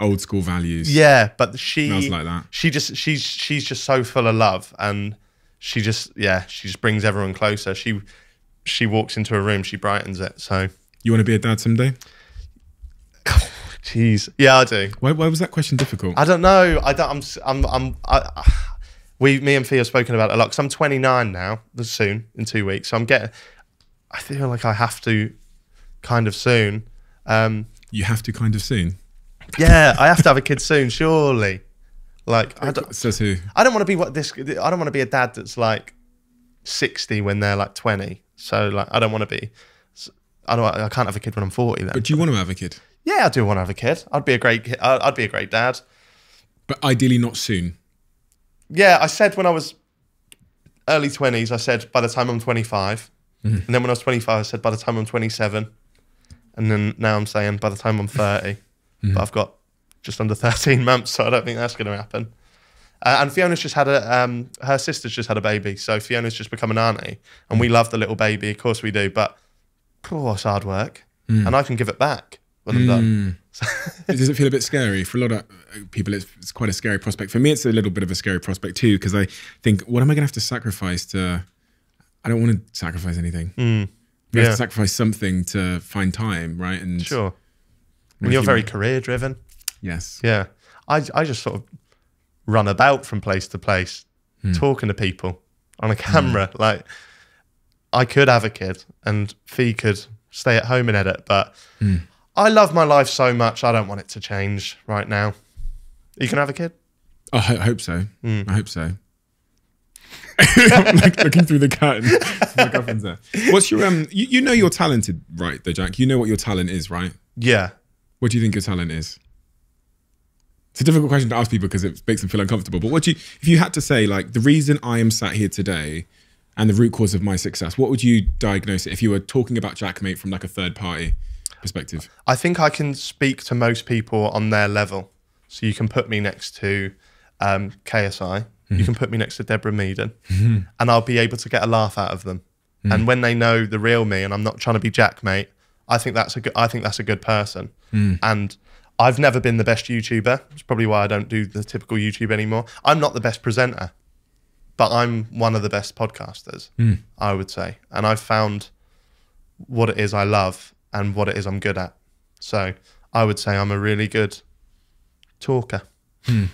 Old school values. yeah, but she Smells like that. She just she's she's just so full of love, and she just yeah she just brings everyone closer. She she walks into a room, she brightens it. So You want to be a dad someday? Jeez, yeah, I do. Why, why was that question difficult? I don't know. I don't. I'm I'm I'm. I, *sighs* we me and Fia have spoken about it a lot because I'm 29 now. Soon in two weeks, so I'm getting. I feel like I have to, kind of soon. Um, you have to kind of soon. yeah, I have to have a kid soon, surely. Like I don't, Says who? I don't want to be what this. I don't want to be a dad that's like sixty when they're like twenty. So like, I don't want to be. I don't. I can't have a kid when I'm forty. Then. But do you want to have a kid? Yeah, I do want to have a kid. I'd be a great. ki- I'd I'd be a great dad. But ideally not soon. Yeah, I said when I was early twenties. I said by the time I'm 25, mm-hmm. and then when I was 25, I said by the time I'm 27, and then now I'm saying by the time I'm 30. Mm-hmm. But I've got just under 13 *laughs* months, so I don't think that's going to happen. Uh, and Fiona's just had a, um, her sister's just had a baby, so Fiona's just become an auntie, and we mm. love the little baby, of course we do. But oh, it's hard work, mm. and I can give it back when I'm done. Does it feel a bit scary for a lot of uh, people? It's, it's quite a scary prospect. For me, it's a little bit of a scary prospect too because I think, what am I going to have to sacrifice to? I don't want to sacrifice anything. We have yeah. to sacrifice something to find time, right? And Sure. And you're you- very career driven. yes, Yeah. I, I just sort of run about from place to place, Hmm. talking to people on a camera. Like, I could have a kid and Fee could stay at home and edit, but Hmm. I love my life so much. I don't want it to change right now. You can have a kid? I hope so. Hmm. I hope so. *laughs* like looking through the curtain, *laughs* my girlfriend's there. What's your um? You, you know you're talented, right? Though, Jack. You know what your talent is, right? Yeah. What do you think your talent is? It's a difficult question to ask people because it makes them feel uncomfortable. But what do you, if you had to say, like, the reason I am sat here today and the root cause of my success, what would you diagnose it if you were talking about Jaackmaate from like a third party perspective? I think I can speak to most people on their level. So you can put me next to um, KSI, you mm-hmm. can put me next to Deborah Meaden, mm-hmm. and I'll be able to get a laugh out of them. Mm. And when they know the real me, and I'm not trying to be Jack, mate, I think that's a good. I think that's a good person. Mm. And I've never been the best YouTuber. It's probably why I don't do the typical YouTube anymore. I'm not the best presenter, but I'm one of the best podcasters. Mm. I would say, and I've found what it is I love and what it is I'm good at. So I would say I'm a really good talker. Hmm.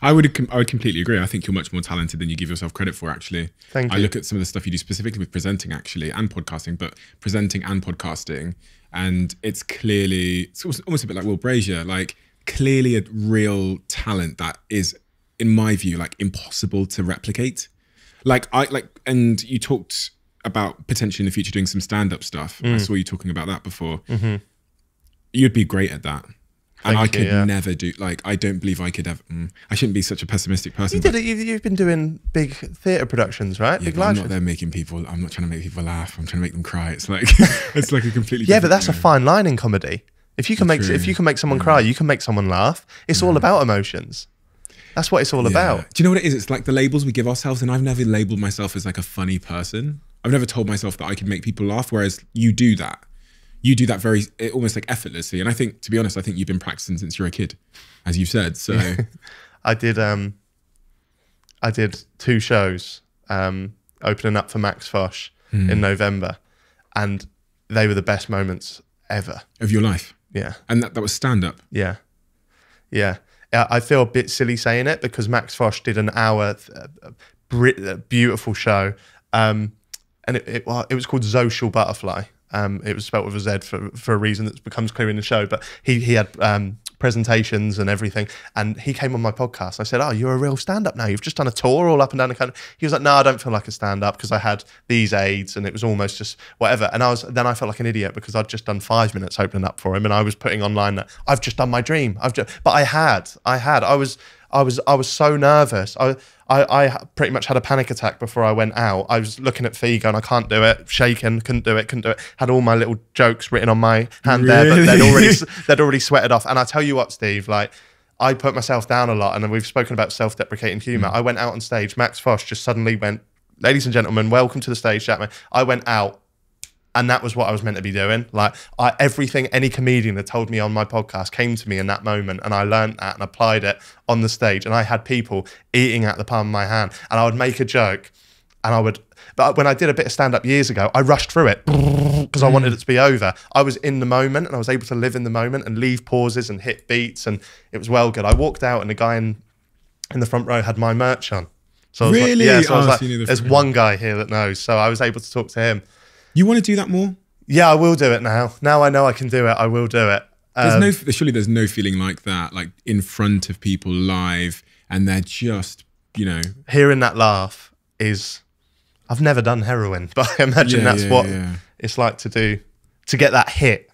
I would I would completely agree. I think you're much more talented than you give yourself credit for. Actually, Thank you. I look at some of the stuff you do specifically with presenting, actually, and podcasting, but presenting and podcasting, and it's clearly it's almost, almost a bit like Will Brazier, like clearly a real talent that is, in my view, like impossible to replicate. Like I like, and you talked about potentially in the future doing some stand up stuff. Mm. I saw you talking about that before. You'd be great at that. And Mm-hmm. I you, could yeah. never do like I don't believe I could ever. Mm, I shouldn't be such a pessimistic person. You did it. You've you've been doing big theatre productions, right? Yeah, big I'm not there making people. I'm not trying to make people laugh. I'm trying to make them cry. It's like *laughs* *laughs* it's like a completely. Yeah, but that's a fine line in comedy. If you can make if you can make someone cry, you can make someone laugh. It's all about emotions. That's what it's all Yeah. about. Do you know what it is? It's like the labels we give ourselves, and I've never labeled myself as like a funny person. I've never told myself that I can make people laugh, whereas you do that. You do that very eh, almost like effortlessly. And I think, to be honest, I think you've been practicing since you were a kid, as you've said. So *laughs* I did um I did two shows um opening up for Max Fosh Hmm. in November and they were the best moments ever. of your life, Yeah. and that that was stand up. Yeah, yeah. Uh, I feel a bit silly saying it because Max Fosh did an hour, uh, uh, beautiful show, um, and it, it, it was called Social Butterfly. Um, it was spelled with a Z for for a reason that becomes clear in the show. But he he had um, presentations and everything, and he came on my podcast. I said, "Oh, you're a real stand-up now. You've just done a tour all up and down the country." He was like, "No, I don't feel like a stand-up because I had these aids, and it was almost just whatever." And I was then I felt like an idiot because I'd just done five minutes opening up for him, and I was putting online that I've just done my dream. I've just, but I had, I had, I was. I was I was so nervous. I, I I pretty much had a panic attack before I went out. I was looking at Fee going, I can't do it, shaking, couldn't do it, couldn't do it. Had all my little jokes written on my hand there, but they'd already they'd already sweated off. And I tell you what, Steve, like I put myself down a lot, and we've spoken about self-deprecating humor. Mm. I went out on stage. Max Fosh just suddenly went, "Ladies and gentlemen, welcome to the stage, Chapman." I went out and that was what I was meant to be doing. Like I, everything any comedian had told me on my podcast came to me in that moment, and I learned that and applied it on the stage. And I had people eating at the palm of my hand, and I would make a joke, and I would. But when I did a bit of stand up years ago, I rushed through it *laughs* because I wanted it to be over. I was in the moment, and I was able to live in the moment and leave pauses and hit beats, and it was well good. I walked out, and the guy in in the front row had my merch on. So I was Really? Like, yeah, so I was Oh, like, so you knew the there's one guy here that knows. So I was able to talk to him. You want to do that more? Yeah, I will do it now. Now I know I can do it. I will do it. There's Um, no surely there's no feeling like that, like in front of people live, and they're just you know hearing that laugh is. I've never done heroin, *laughs* but I imagine Yeah, that's yeah, what yeah. it's like to do to get that hit.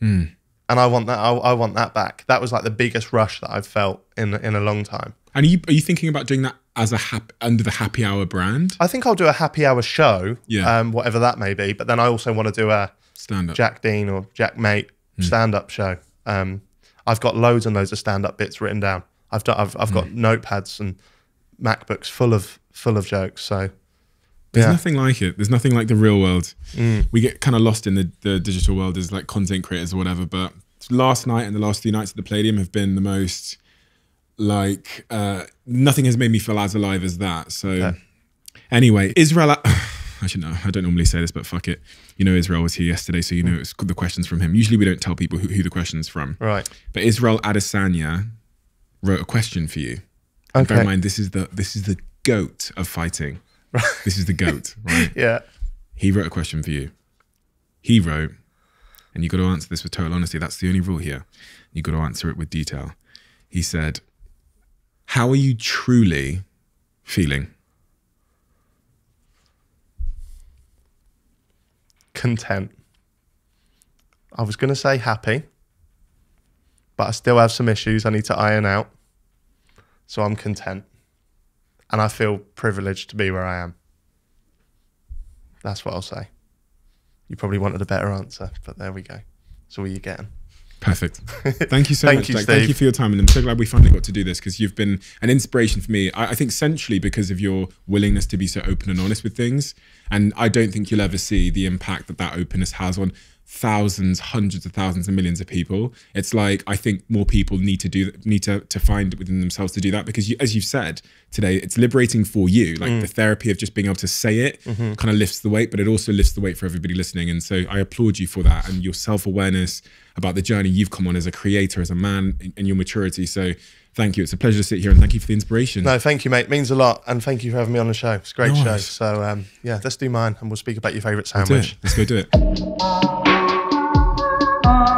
Hmm. And I want that. I, I want that back. That was like the biggest rush that I've felt in in a long time. And are you are you thinking about doing that as a hap- under the happy hour brand I think I'll do a happy hour show, Yeah. um, whatever that may be. But then I also want to do a stand up? Jack Dean or Jaackmaate Hmm. stand up show. Um, I've got loads and loads of stand up bits written down. I've done, I've, I've got Hmm. notepads and MacBooks full of full of jokes. So There's yeah. nothing like it. There's nothing like the real world. Mm. We get kind of lost in the, the digital world as like content creators or whatever. But last night and the last few nights at the Palladium have been the most like uh, nothing has made me feel as alive as that. So anyway, Israel. I *sighs* should know. I don't normally say this, but fuck it. You know, Israel was here yesterday, so you know it's the questions from him. Usually, we don't tell people who, who the questions from. right, But Israel Adesanya wrote a question for you. And bear in mind, this is the this is the goat of fighting. Right. This is the goat, *laughs* right? yeah, He wrote a question for you. He wrote, and you got to answer this with total honesty. That's the only rule here. You got to answer it with detail. He said, "How are you truly feeling?" content. I was going to say happy, but I still have some issues I need to iron out. So I'm content, and I feel privileged to be where I am. That's what I'll say. You probably wanted a better answer, but there we go. So what are you getting? Perfect. Thank you so Thank much. you, Jack. Thank you for your time, and I'm so glad we finally got to do this because you've been an inspiration for me. I, I think centrally because of your willingness to be so open and honest with things, and I don't think you'll ever see the impact that that openness has on thousands, hundreds of thousands, and millions of people. It's like I think more people need to do need to to find within themselves to do that because you, as you've said today, it's liberating for you. Like Mm. the therapy of just being able to say it Mm-hmm. kind of lifts the weight, but it also lifts the weight for everybody listening. And so I applaud you for that and your self awareness about the journey you've come on as a creator, as a man, and your maturity. So thank you. It's a pleasure to sit here and thank you for the inspiration. No, thank you, mate. Means a lot, and thank you for having me on the show. It's a great show. So um, yeah, let's do mine, and we'll speak about your favourite sandwich. Let's go do it. *laughs*